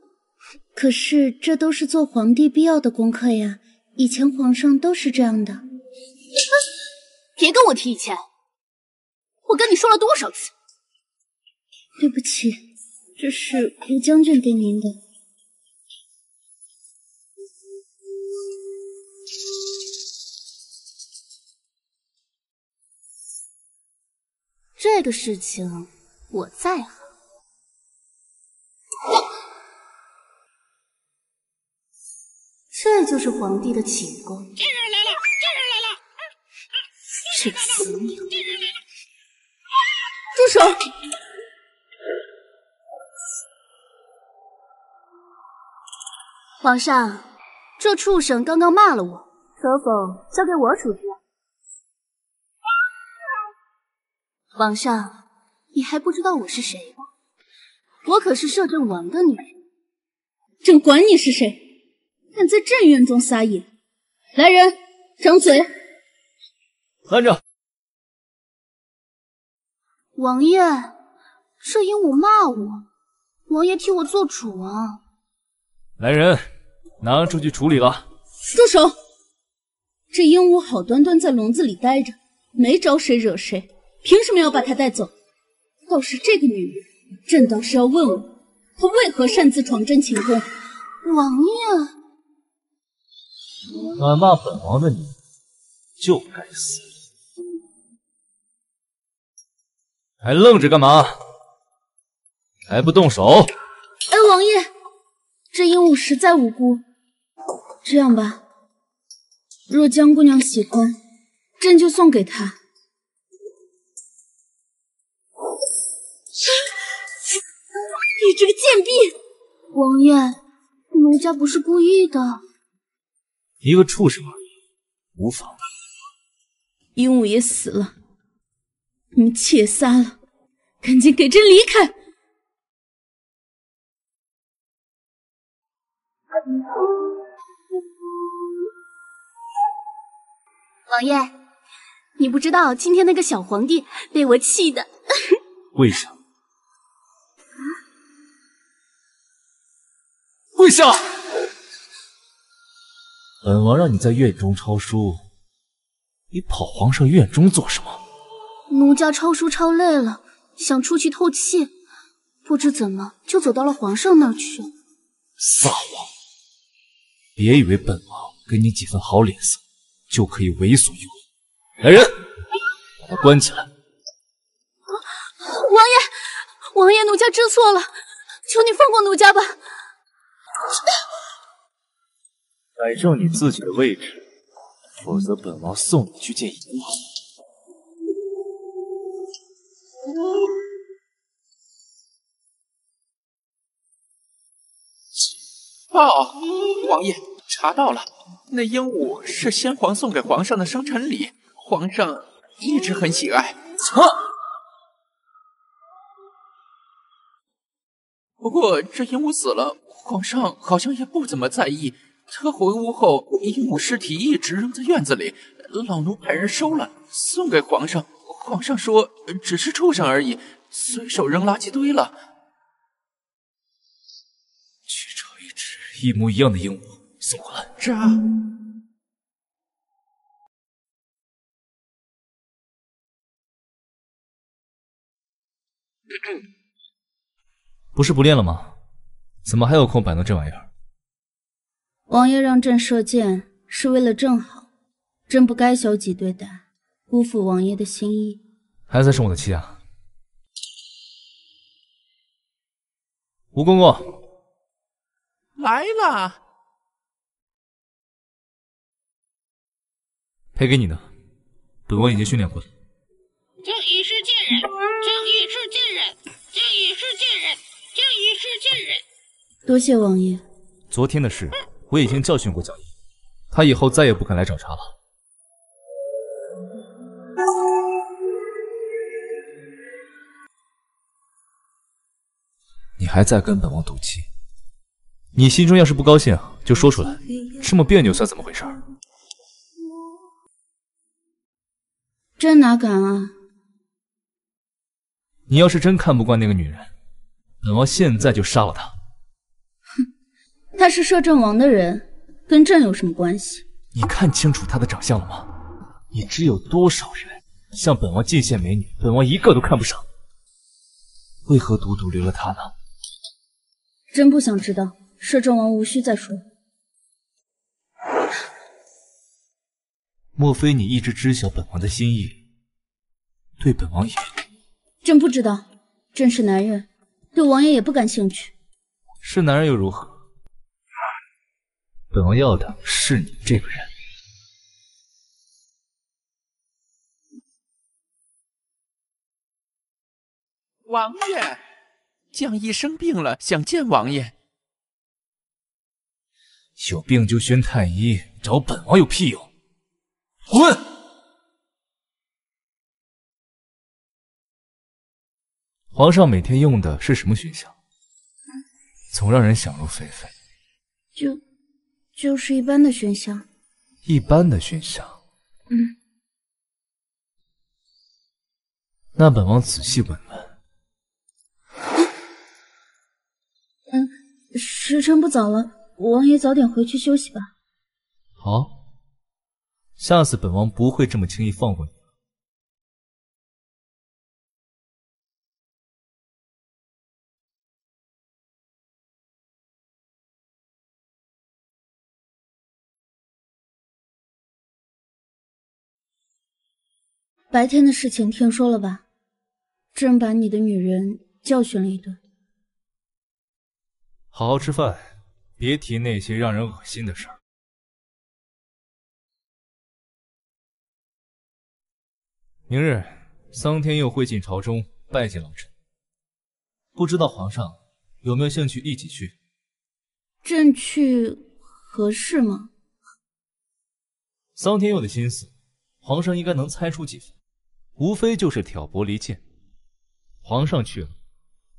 可是这都是做皇帝必要的功课呀，以前皇上都是这样的。别跟我提以前，我跟你说了多少次？对不起，这是吴将军给您的。这个事情我在行。就是皇帝的寝宫。这人来了！这人来了！这个死鸟！住手！皇上，这畜生刚刚骂了我，可否交给我处置？皇上，你还不知道我是谁吗？我可是摄政王的女人。朕管你是谁！敢在朕院中撒野！来人，掌嘴！慢着！王爷，这鹦鹉骂我，王爷替我做主啊！来人，拿出去处理了。住手！这鹦鹉好端端在笼子里待着，没招谁惹谁，凭什么要把它带走？倒是这个女人，朕倒是要问问，她为何擅自闯朕寝宫？王爷。敢骂本王的女人，就该死！还愣着干嘛？还不动手！哎，王爷，这鹦鹉实在无辜。这样吧，若江姑娘喜欢，朕就送给她。你这个贱婢！王爷，奴家不是故意的。一个畜生而已，无妨。鹦鹉也死了，你们怯撒了，赶紧给朕离开！王爷，你不知道今天那个小皇帝被我气的。跪下！跪下！本王让你在院中抄书，你跑皇上院中做什么？奴家抄书抄累了，想出去透气，不知怎么就走到了皇上那儿去。撒谎！别以为本王给你几分好脸色，就可以为所欲为。来人，把他关起来！王爷，王爷，奴家知错了，求你放过奴家吧。改正你自己的位置，否则本王送你去见阎王。报，王爷查到了，那鹦鹉是先皇送给皇上的生辰礼，皇上一直很喜爱。不过这鹦鹉死了，皇上好像也不怎么在意。他回屋后，鹦鹉尸体一直扔在院子里，老奴派人收了，送给皇上。皇上说只是畜生而已，随手扔垃圾堆了。去找一只一模一样的鹦鹉送过来。这不是不练了吗？怎么还有空摆弄这玩意儿？王爷让朕射箭是为了朕好，朕不该消极对待，辜负王爷的心意。还在生我的气啊？吴公公来了，赔给你的，本王已经训练过了。正义是贱人，正义是贱人，正义是贱人，正义是贱人。多谢王爷。昨天的事我已经教训过蒋毅，他以后再也不敢来找茬了。你还在跟本王赌气？你心中要是不高兴，就说出来，这么别扭算怎么回事？朕哪敢啊！你要是真看不惯那个女人，本王现在就杀了她。哼，她是摄政王的人，跟朕有什么关系？你看清楚她的长相了吗？你知有多少人向本王进献美女，本王一个都看不上，为何独独留了她呢？朕不想知道，摄政王无需再说。莫非你一直知晓本王的心意，对本王也……朕不知道，朕是男人，对王爷也不感兴趣。是男人又如何？本王要的是你这个人。王爷，将医生病了，想见王爷。有病就宣太医，找本王有屁用？滚！皇上每天用的是什么熏香？总让人想入非非。就就是一般的熏香。一般的熏香。嗯。那本王仔细闻闻。嗯，时辰不早了，王爷早点回去休息吧。好，下次本王不会这么轻易放过你白天的事情听说了吧？朕把你的女人教训了一顿。好好吃饭，别提那些让人恶心的事儿。明日，桑天佑会进朝中拜见老臣，不知道皇上有没有兴趣一起去？朕去合适吗？桑天佑的心思，皇上应该能猜出几分，无非就是挑拨离间。皇上去了，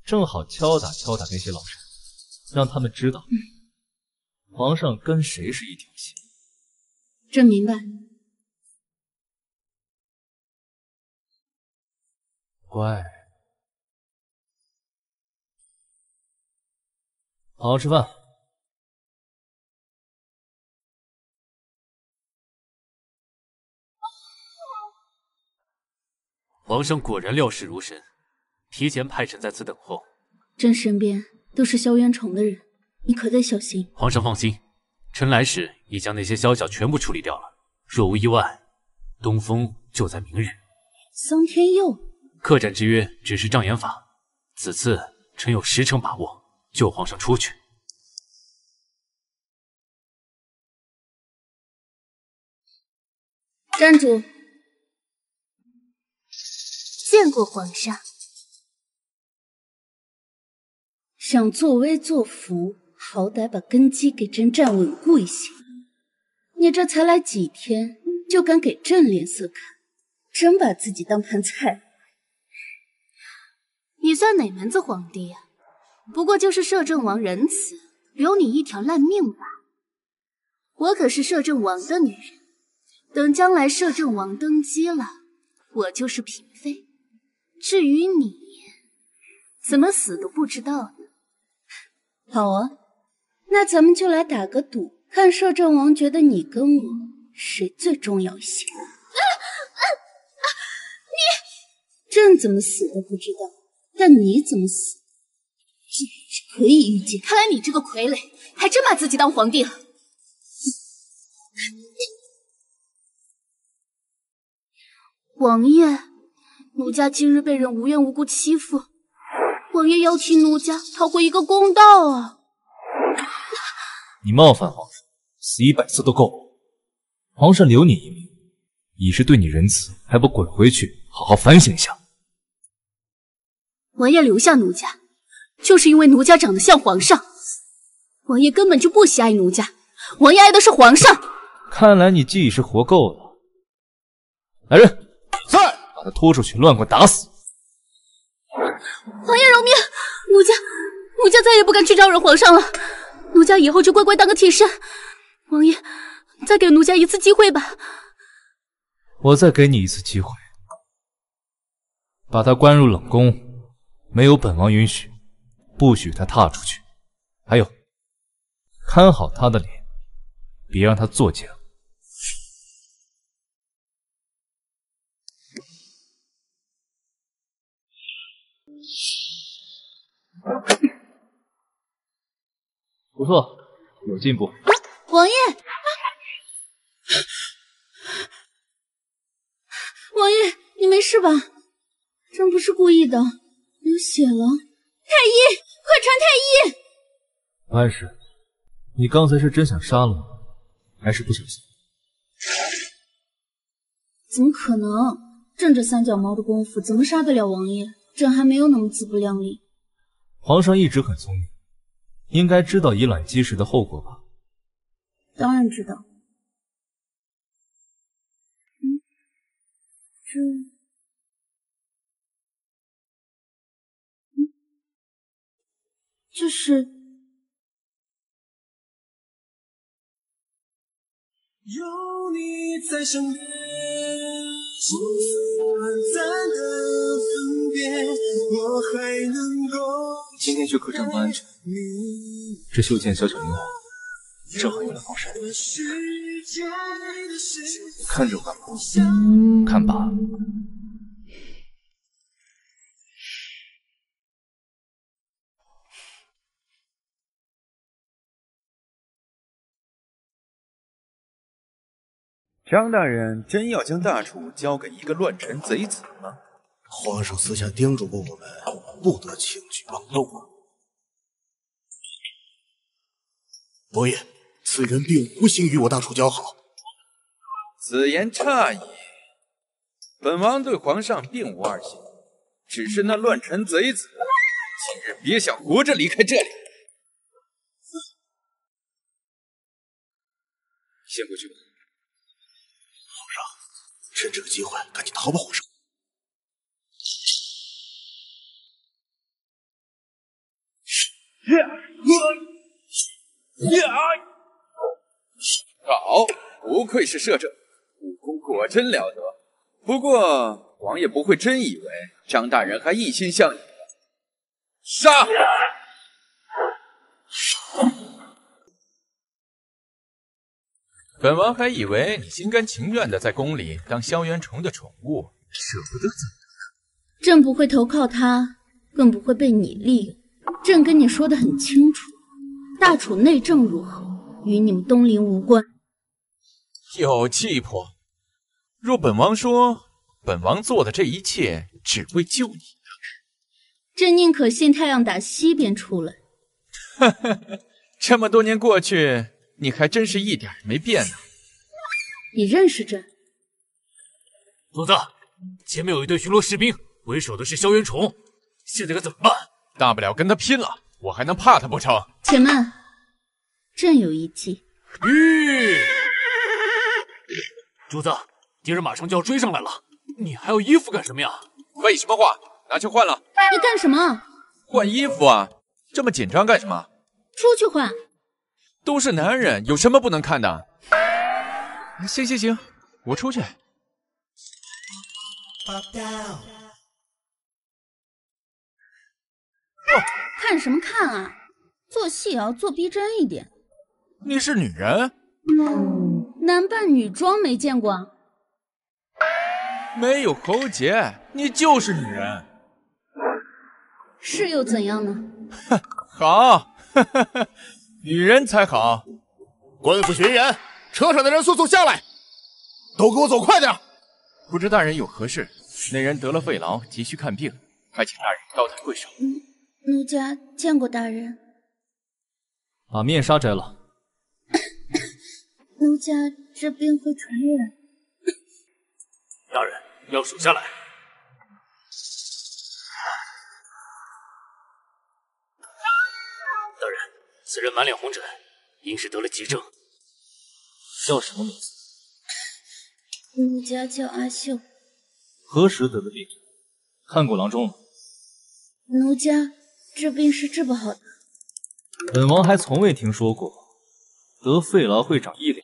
正好敲打敲打那些老臣，让他们知道，皇上跟谁是一条心。朕明白。乖，好好吃饭。皇上果然料事如神，提前派臣在此等候。朕身边都是萧渊宠的人，你可得小心。皇上放心，臣来时已将那些宵小全部处理掉了。若无意外，东风就在明日。桑天佑，客栈之约只是障眼法，此次臣有十成把握救皇上出去。站住！见过皇上。想作威作福，好歹把根基给朕站稳固一些。你这才来几天，就敢给朕脸色看，真把自己当盘菜？你算哪门子皇帝呀？不过就是摄政王仁慈，留你一条烂命吧。我可是摄政王的女人，等将来摄政王登基了，我就是嫔妃。至于你，怎么死都不知道呢？好啊，那咱们就来打个赌，看摄政王觉得你跟我谁最重要一些。啊啊啊你，朕怎么死都不知道，但你怎么死，朕是可以预见。看来你这个傀儡还真把自己当皇帝了。王爷。奴家今日被人无缘无故欺负，王爷要替奴家讨回一个公道啊！你冒犯皇上，死一百次都够了。皇上留你一命，已是对你仁慈，还不滚回去好好反省一下？王爷留下奴家，就是因为奴家长得像皇上。王爷根本就不喜爱奴家，王爷爱的是皇上。看来你既已是活够了。来人，在。他拖出去，乱棍打死！王爷饶命！奴家，奴家再也不敢去招惹皇上了。奴家以后就乖乖当个替身。王爷，再给奴家一次机会吧。我再给你一次机会，把他关入冷宫，没有本王允许，不许他踏出去。还有，看好他的脸，别让他作假。不错，有进步。王爷，王爷，你没事吧？朕不是故意的，流血了。太医，快传太医！安氏，你刚才是真想杀了我，还是不小心？怎么可能？朕这三脚猫的功夫，怎么杀得了王爷？朕还没有那么自不量力。皇上一直很聪明。应该知道以卵击石的后果吧？当然知道。嗯，这，嗯，这是。有你在身边，就算短暂的分别，我还能够。今天去客栈不安全。这修建小巧灵活，正好用来防身。看着我干嘛？看罢了。张大人真要将大楚交给一个乱臣贼子吗？皇上私下叮嘱过我们不得轻举妄动伯王爷此人并无心与我大楚交好。此言差矣。本王对皇上并无二心只是那乱臣贼子今日别想活着离开这里。先回去吧。皇上趁这个机会赶紧逃吧皇上。好，不愧是摄政，武功果真了得。不过，王爷不会真以为张大人还一心向你。杀！本王还以为你心甘情愿的在宫里当萧元虫的宠物，舍不得走？朕不会投靠他，更不会被你利用。朕跟你说的很清楚，大楚内政如何与你们东林无关。有气魄！若本王说本王做的这一切只为救你，朕宁可信太阳打西边出来。哈哈，这么多年过去，你还真是一点没变呢。你认识朕？主子，前面有一队巡逻士兵，为首的是萧元崇，现在该怎么办？大不了跟他拼了，我还能怕他不成？且慢，朕有一计。吁，主子，敌人马上就要追上来了，你还要衣服干什么呀？废什么话，拿去换了。你干什么？换衣服啊！这么紧张干什么？出去换。都是男人，有什么不能看的？行行行，我出去。看什么看啊？做戏也要做逼真一点。你是女人？男扮女装没见过没有喉结你就是女人。是又怎样呢？好 女人才好。官府寻人车上的人速速下来。都给我走快点不知大人有何事那人得了肺痨急需看病还请大人高抬贵手。奴家见过大人把面纱摘了。奴家这病会传染大人要数下来。大人此人满脸红疹应是得了急症。叫什么名字？奴家叫阿秀何时得的病？看过郎中了。奴家治病是治不好的。本王还从未听说过得肺痨会长一脸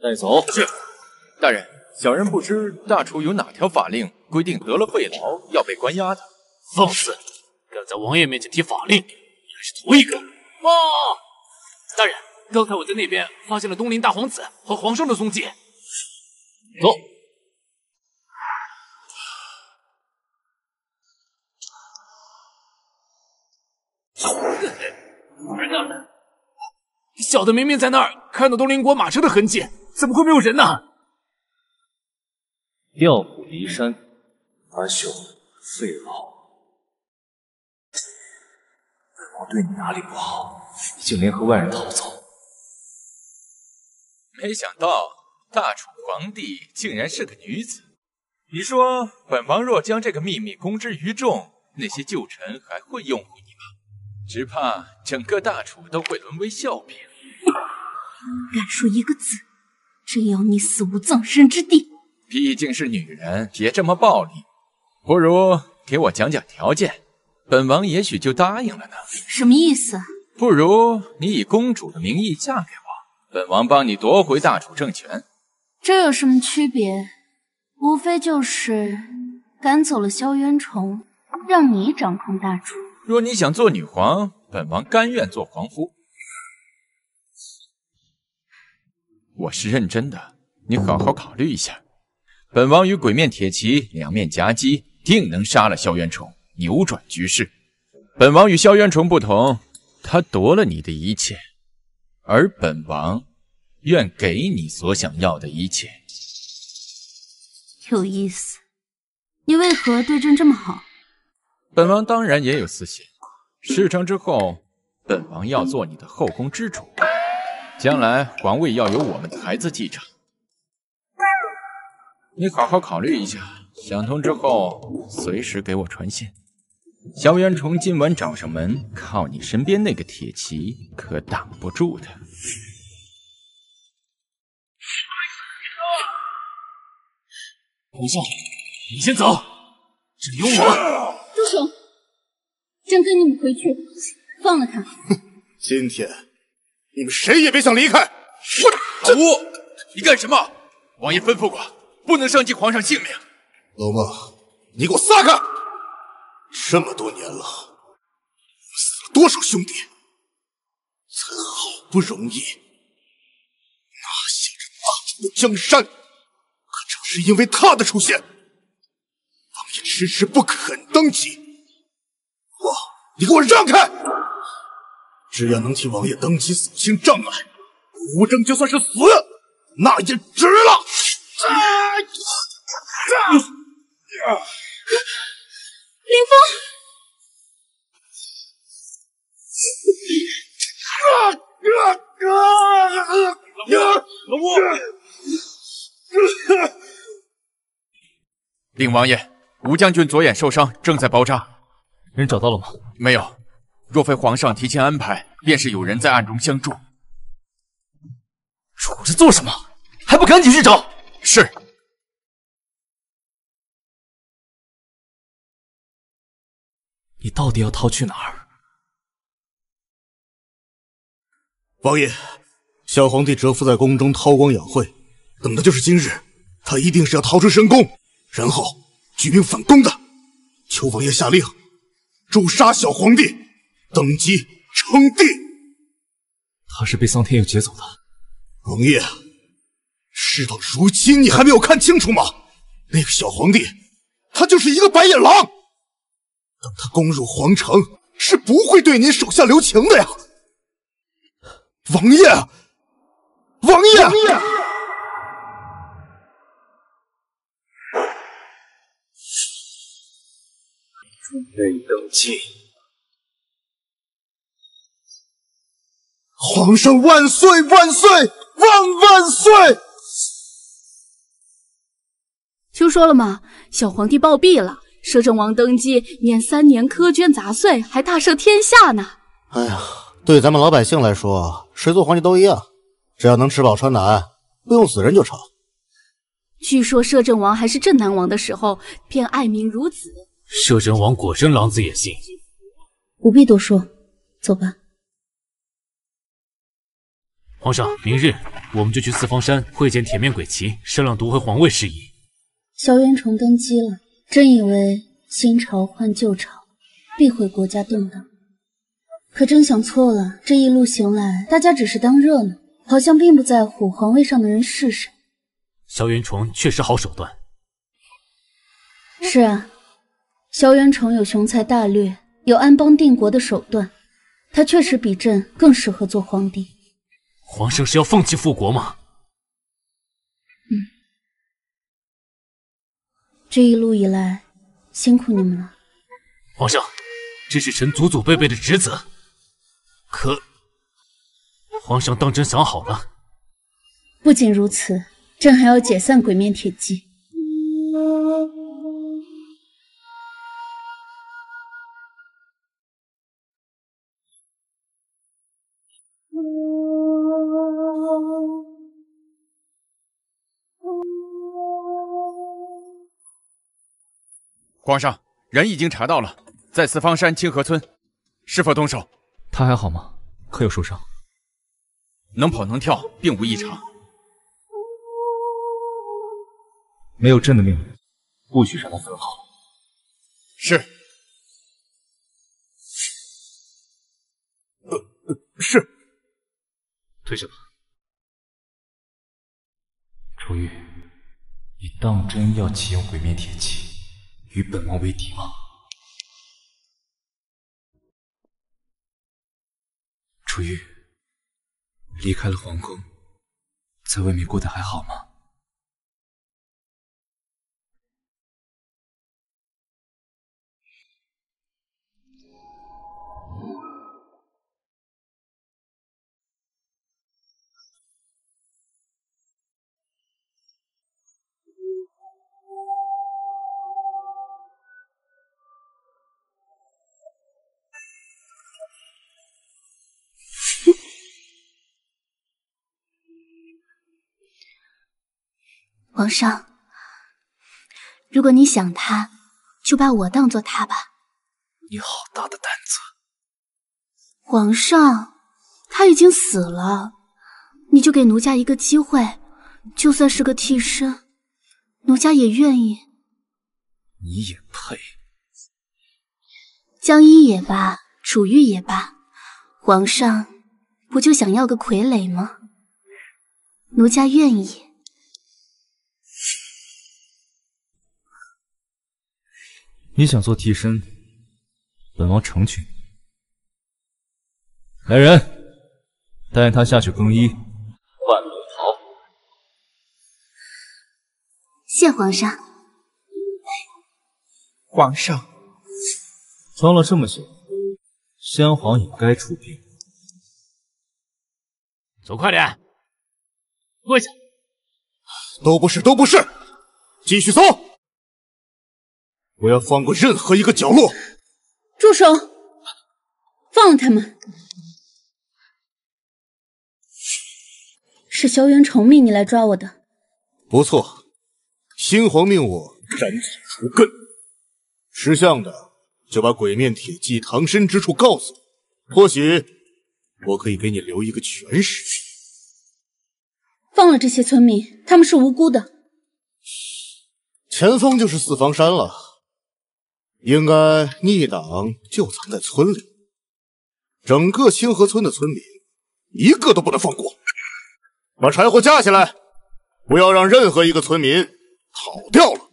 带走。是。大人小人不知大厨有哪条法令规定得了肺痨要被关押的？放肆。敢在王爷面前提法令你还是头一个。报大人刚才我在那边发现了东林大皇子和皇上的踪迹。走。小的呢？小的明明在那儿，看到东林国马车的痕迹，怎么会没有人呢？调虎离山，阿兄，废老。本王对你哪里不好，你就联合外人逃走。没想到大楚皇帝竟然是个女子，你说本王若将这个秘密公之于众，那些旧臣还会用你？只怕整个大楚都会沦为笑柄。敢说一个字朕要你死无葬身之地毕竟是女人别这么暴力。不如给我讲讲条件本王也许就答应了呢。什么意思不如你以公主的名义嫁给我本王帮你夺回大楚政权。这有什么区别？无非就是赶走了萧渊城让你掌控大楚若你想做女皇本王甘愿做皇夫。我是认真的你好好考虑一下。本王与鬼面铁骑两面夹击定能杀了萧元重扭转局势。本王与萧元重不同他夺了你的一切而本王愿给你所想要的一切。有意思。你为何对朕这么好？本王当然也有私心事成之后本王要做你的后宫之主将来皇位要由我们的孩子继承。你好好考虑一下想通之后随时给我传信。萧元重今晚找上门靠你身边那个铁骑可挡不住的。皇上你先走这里有我。住手！朕跟你们回去，放了他。哼 今天你们谁也别想离开！我，老吴，你干什么？王爷吩咐过，不能伤及皇上性命。老孟，你给我撒开！这么多年了，我死了多少兄弟，才好不容易拿下这大楚的江山，可正是因为他的出现，王爷迟迟不肯登基。我，你给我让开！只要能替王爷登基扫清障碍，吴征就算是死，那也值了。林峰，老吴，禀王爷，吴将军左眼受伤，正在包扎。人找到了吗？没有。若非皇上提前安排，便是有人在暗中相助。杵着做什么？还不赶紧去找！是。你到底要逃去哪儿？王爷，小皇帝蛰伏在宫中韬光养晦，等的就是今日。他一定是要逃出深宫，然后举兵反攻的。求王爷下令，诛杀小皇帝，登基称帝。他是被桑天佑劫走的。王爷，事到如今，你还没有看清楚吗？那个小皇帝，他就是一个白眼狼。等他攻入皇城，是不会对您手下留情的呀！王爷，王爷，王爷！准备登基！皇上万岁万岁万万岁！就说了嘛，小皇帝暴毙了。摄政王登基，免三年苛捐杂税，还大赦天下呢。哎呀，对咱们老百姓来说，谁做皇帝都一样，只要能吃饱穿暖，不用死人就成。据说摄政王还是镇南王的时候，便爱民如子。摄政王果真狼子野心，不必多说，走吧。皇上，明日我们就去四方山会见铁面鬼骑，商量夺回皇位事宜。萧元崇登基了。朕以为新朝换旧朝，必会国家动荡，可真想错了。这一路行来，大家只是当热闹，好像并不在乎皇位上的人是谁。萧元崇确实好手段。是啊，萧元成有雄才大略，有安邦定国的手段，他确实比朕更适合做皇帝。皇上是要放弃复国吗？嗯这一路以来，辛苦你们了。皇上，这是臣祖祖辈辈的职责。可，皇上当真想好了？不仅如此，朕还要解散鬼面铁骑。皇上，人已经查到了，在四方山清河村，是否动手？他还好吗？可有受伤？能跑能跳，并无异常。没有朕的命令，不许让他分毫。是。是。退下吧。楚玉，你当真要启用鬼面铁骑？与本王为敌吗？楚玉，离开了皇宫，在外面过得还好吗？皇上，如果你想他，就把我当做他吧。你好大的胆子！皇上，他已经死了，你就给奴家一个机会，就算是个替身，奴家也愿意。你也配？江一也罢，楚玉也罢，皇上不就想要个傀儡吗？奴家愿意。你想做替身，本王成全你。来人，带他下去更衣，换龙袍。谢皇上。皇上，装了这么久，先皇也该出兵。走快点，跪下。都不是，都不是，继续搜。不要放过任何一个角落！住手！放了他们！是萧元崇命你来抓我的。不错，新皇命我斩草除根。识相的就把鬼面铁骑藏身之处告诉我，或许我可以给你留一个全尸。放了这些村民，他们是无辜的。前方就是四方山了。应该逆党就藏在村里，整个清河村的村民一个都不能放过。把柴火架起来，不要让任何一个村民跑掉了。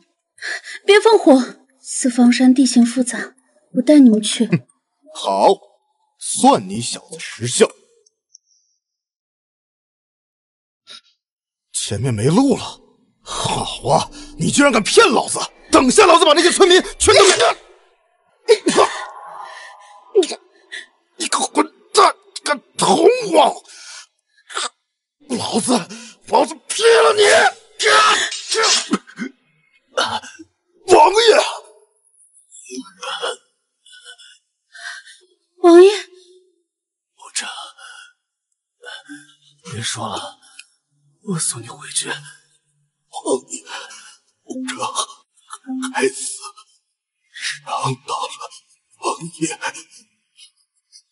别放火！四方山地形复杂，我带你们去。好，算你小子识相。前面没路了。好啊，你居然敢骗老子！等下，老子把那些村民全都给……你你个混蛋，你个同王！老子，老子劈了你！王爷，王爷，无着，别说了，我送你回去。王爷，无着。该死，伤到了王爷。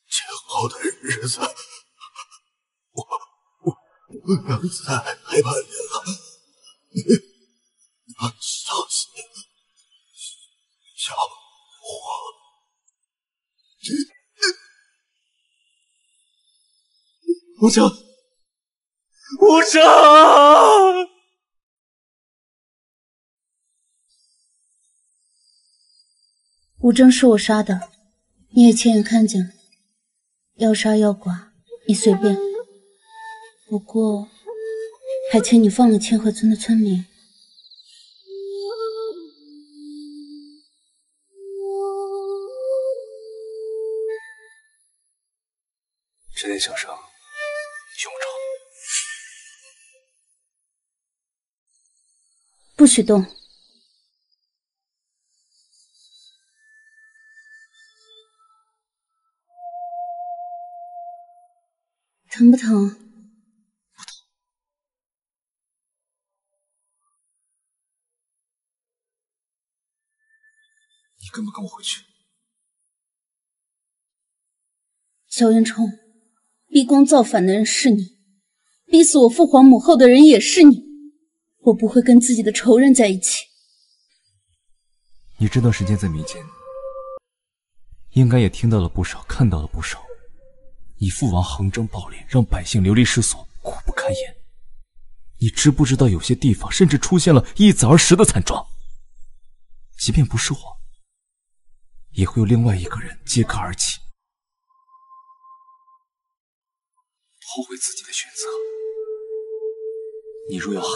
今后的日子，我我不能再陪伴你了。你要小心，小黄。无常，无常。吴征是我杀的，你也亲眼看见了。要杀要剐，你随便。不过，还请你放了千河村的村民。这点小伤，用不着。不许动。不疼？不疼。你跟不跟我回去？萧元冲，逼宫造反的人是你，逼死我父皇母后的人也是你。我不会跟自己的仇人在一起。你这段时间在民间，应该也听到了不少，看到了不少。你父王横征暴敛，让百姓流离失所，苦不堪言。你知不知道，有些地方甚至出现了一子而食的惨状？即便不是我，也会有另外一个人揭竿而起，后悔自己的选择。你若要恨，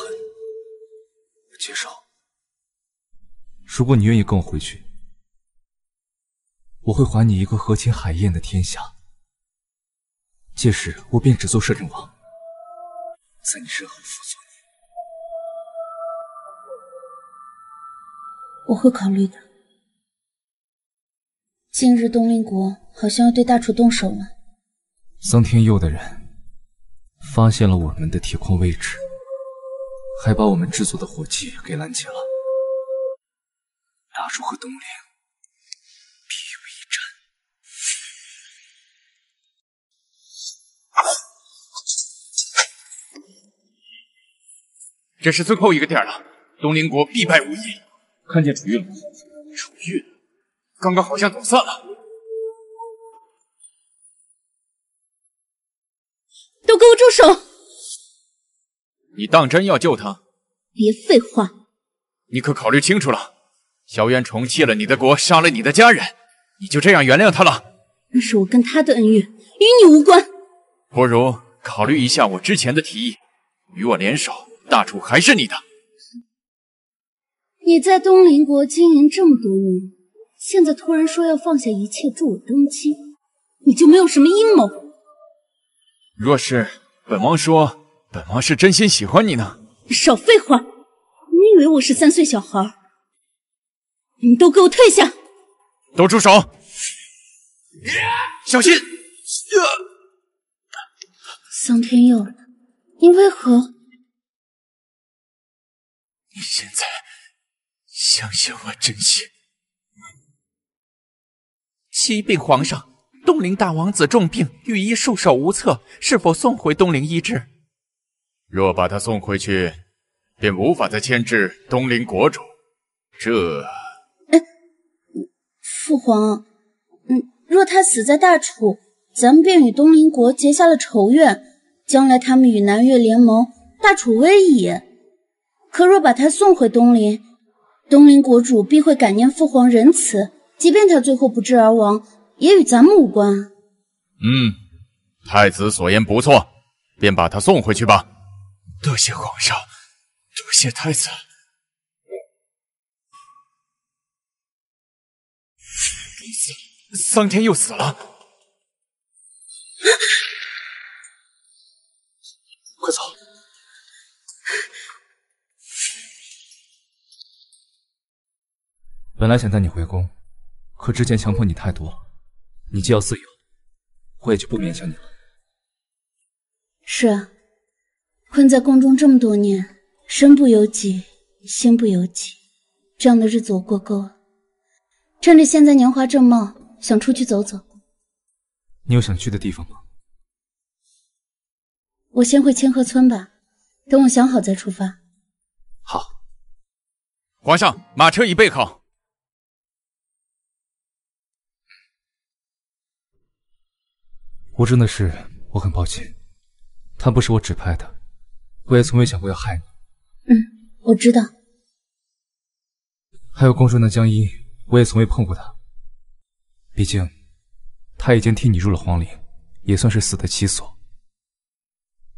我接受。如果你愿意跟我回去，我会还你一个和亲海晏的天下。届时，我便只做摄政王，在你身后辅佐你。我会考虑的。近日东陵国好像要对大楚动手了。桑天佑的人发现了我们的铁矿位置，还把我们制作的火器给拦截了。大楚和东陵这是最后一个点了，东陵国必败无疑。看见楚玉了吗？楚玉，刚刚好像走散了。都给我住手！你当真要救他？别废话！你可考虑清楚了？萧元崇窃了你的国，杀了你的家人，你就这样原谅他了？那是我跟他的恩怨，与你无关。不如考虑一下我之前的提议，与我联手，大楚还是你的。你在东林国经营这么多年，现在突然说要放下一切助我登基，你就没有什么阴谋？若是本王说本王是真心喜欢你呢？少废话！你以为我是三岁小孩？你们都给我退下！都住手！小心！桑天佑，你为何？你现在相信我真心？启禀皇上，东陵大王子重病，御医束手无策，是否送回东陵医治？若把他送回去，便无法再牵制东陵国主。这……哎，父皇，嗯，若他死在大楚，咱们便与东陵国结下了仇怨，将来他们与南越联盟，大楚危矣。可若把他送回东陵，东陵国主必会感念父皇仁慈，即便他最后不治而亡，也与咱们无关。嗯，太子所言不错，便把他送回去吧。多谢皇上，多谢太子。桑桑天又死了，快走！本来想带你回宫，可之前强迫你太多，你既要自由，我也就不勉强你了。是啊。困在宫中这么多年，身不由己，心不由己，这样的日子我过够了。趁着现在年华正茂，想出去走走。你有想去的地方吗？我先回千鹤村吧，等我想好再出发。好。皇上，马车已备好。无真的事，我很抱歉，他不是我指派的。我也从未想过要害你。嗯，我知道。还有宫中的江一，我也从未碰过他。毕竟，他已经替你入了皇陵，也算是死得其所。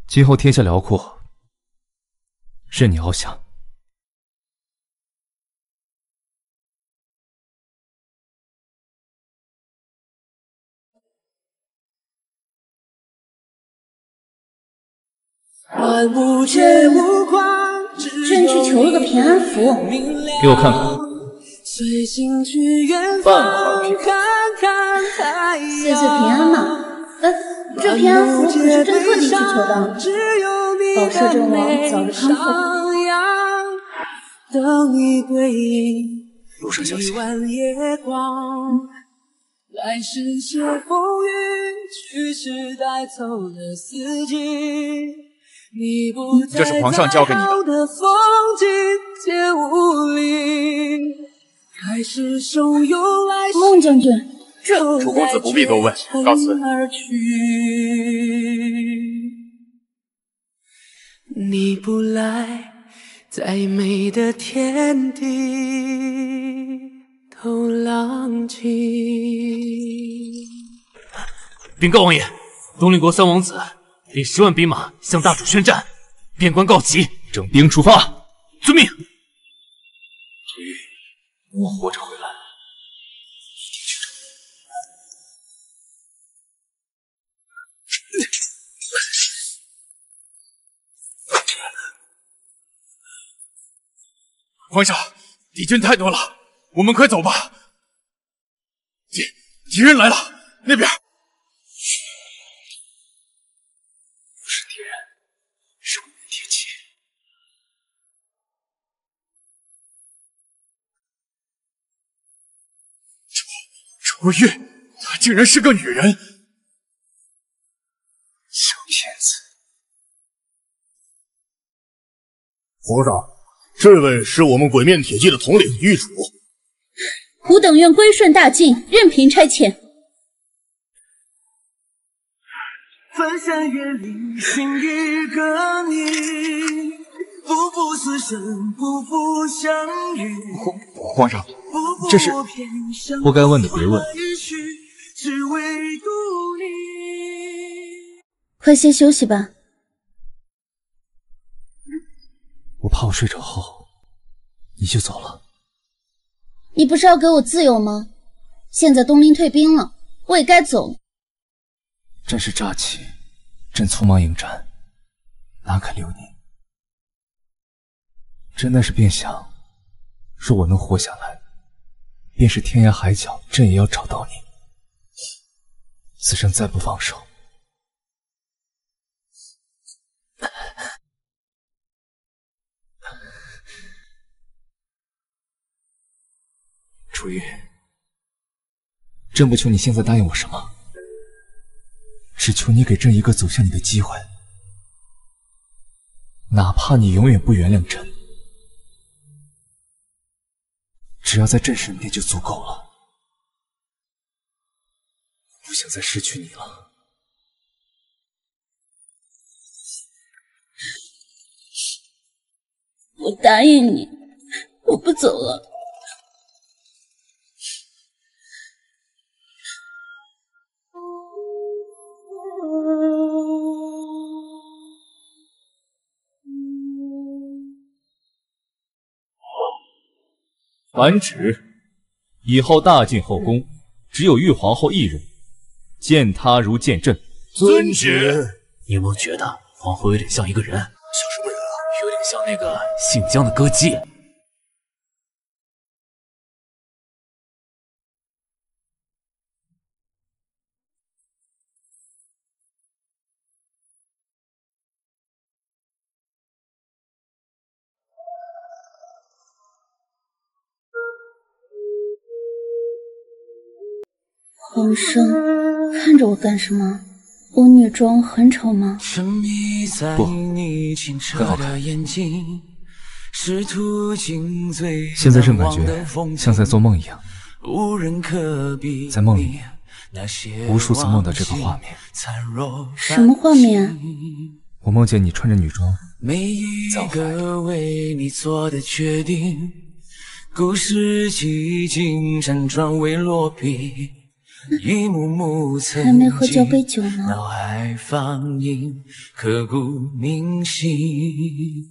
今后天下辽阔，任你翱翔。朕去求了个平安符，给我看看。半块平安，岁岁平安嘛。哎，这平安符可是朕特地去求的，保摄朕王早日康复。路上小心。来世些风雨，去时带走了四季。这是皇上交给你的。孟将军，这楚公子不必多问，告辞。你不来，再美的天地都浪迹。禀告王爷，东陵国三王子。领十万兵马向大楚宣战，边关告急，整兵出发。遵命。楚玉，我活着回来，一定去找皇上，敌军太多了，我们快走吧。敌敌人来了，那边。我玉，她竟然是个女人！小骗子！皇上，这位是我们鬼面铁骑的统领玉主。吾等愿归顺大晋，任凭差遣。翻山越岭寻一个你，不负此生，不负相遇。皇皇上，这是不该问的别问。快些休息吧。我怕我睡着后你就走了。你不是要给我自由吗？现在东林退兵了，我也该走了。战事乍起，朕匆忙迎战，哪肯留你？朕那是便想，若我能活下来，便是天涯海角，朕也要找到你。此生再不放手。楚玉，朕不求你现在答应我什么，只求你给朕一个走向你的机会，哪怕你永远不原谅朕，只要在朕身边就足够了。我不想再失去你了。我答应你，我不走了。传旨：以后大晋后宫只有玉皇后一人，见她如见朕。遵旨。你有没有觉得皇后有点像一个人？像什么人啊？有点像那个姓姜的歌姬。皇上，看着我干什么？我女装很丑吗？不，很好看。现在朕感觉像在做梦一样，在梦里面，无数次梦到这个画面。什么画面？我梦见你穿着女装，在我怀里。一幕幕还没喝交杯酒呢。脑海放映，刻骨铭心。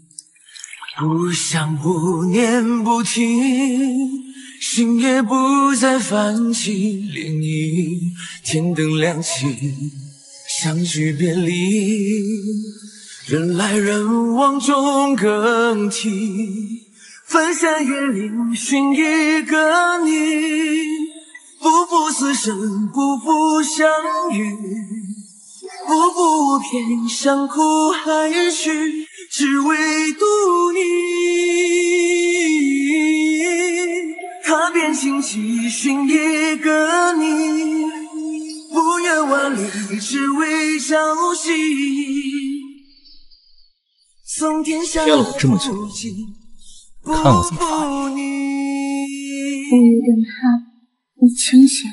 不想不念不听，心也不再泛起涟漪。天灯亮起，相聚别离，人来人往中更替。翻山越岭寻一个你。步步死生，不负相遇；步步偏向苦海去，只为渡你。踏遍荆棘寻一个你，不远万里只为朝夕。送天下骗了我这么久，看我怎么罚你！我有点怕。你清醒，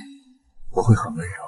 我会很温柔。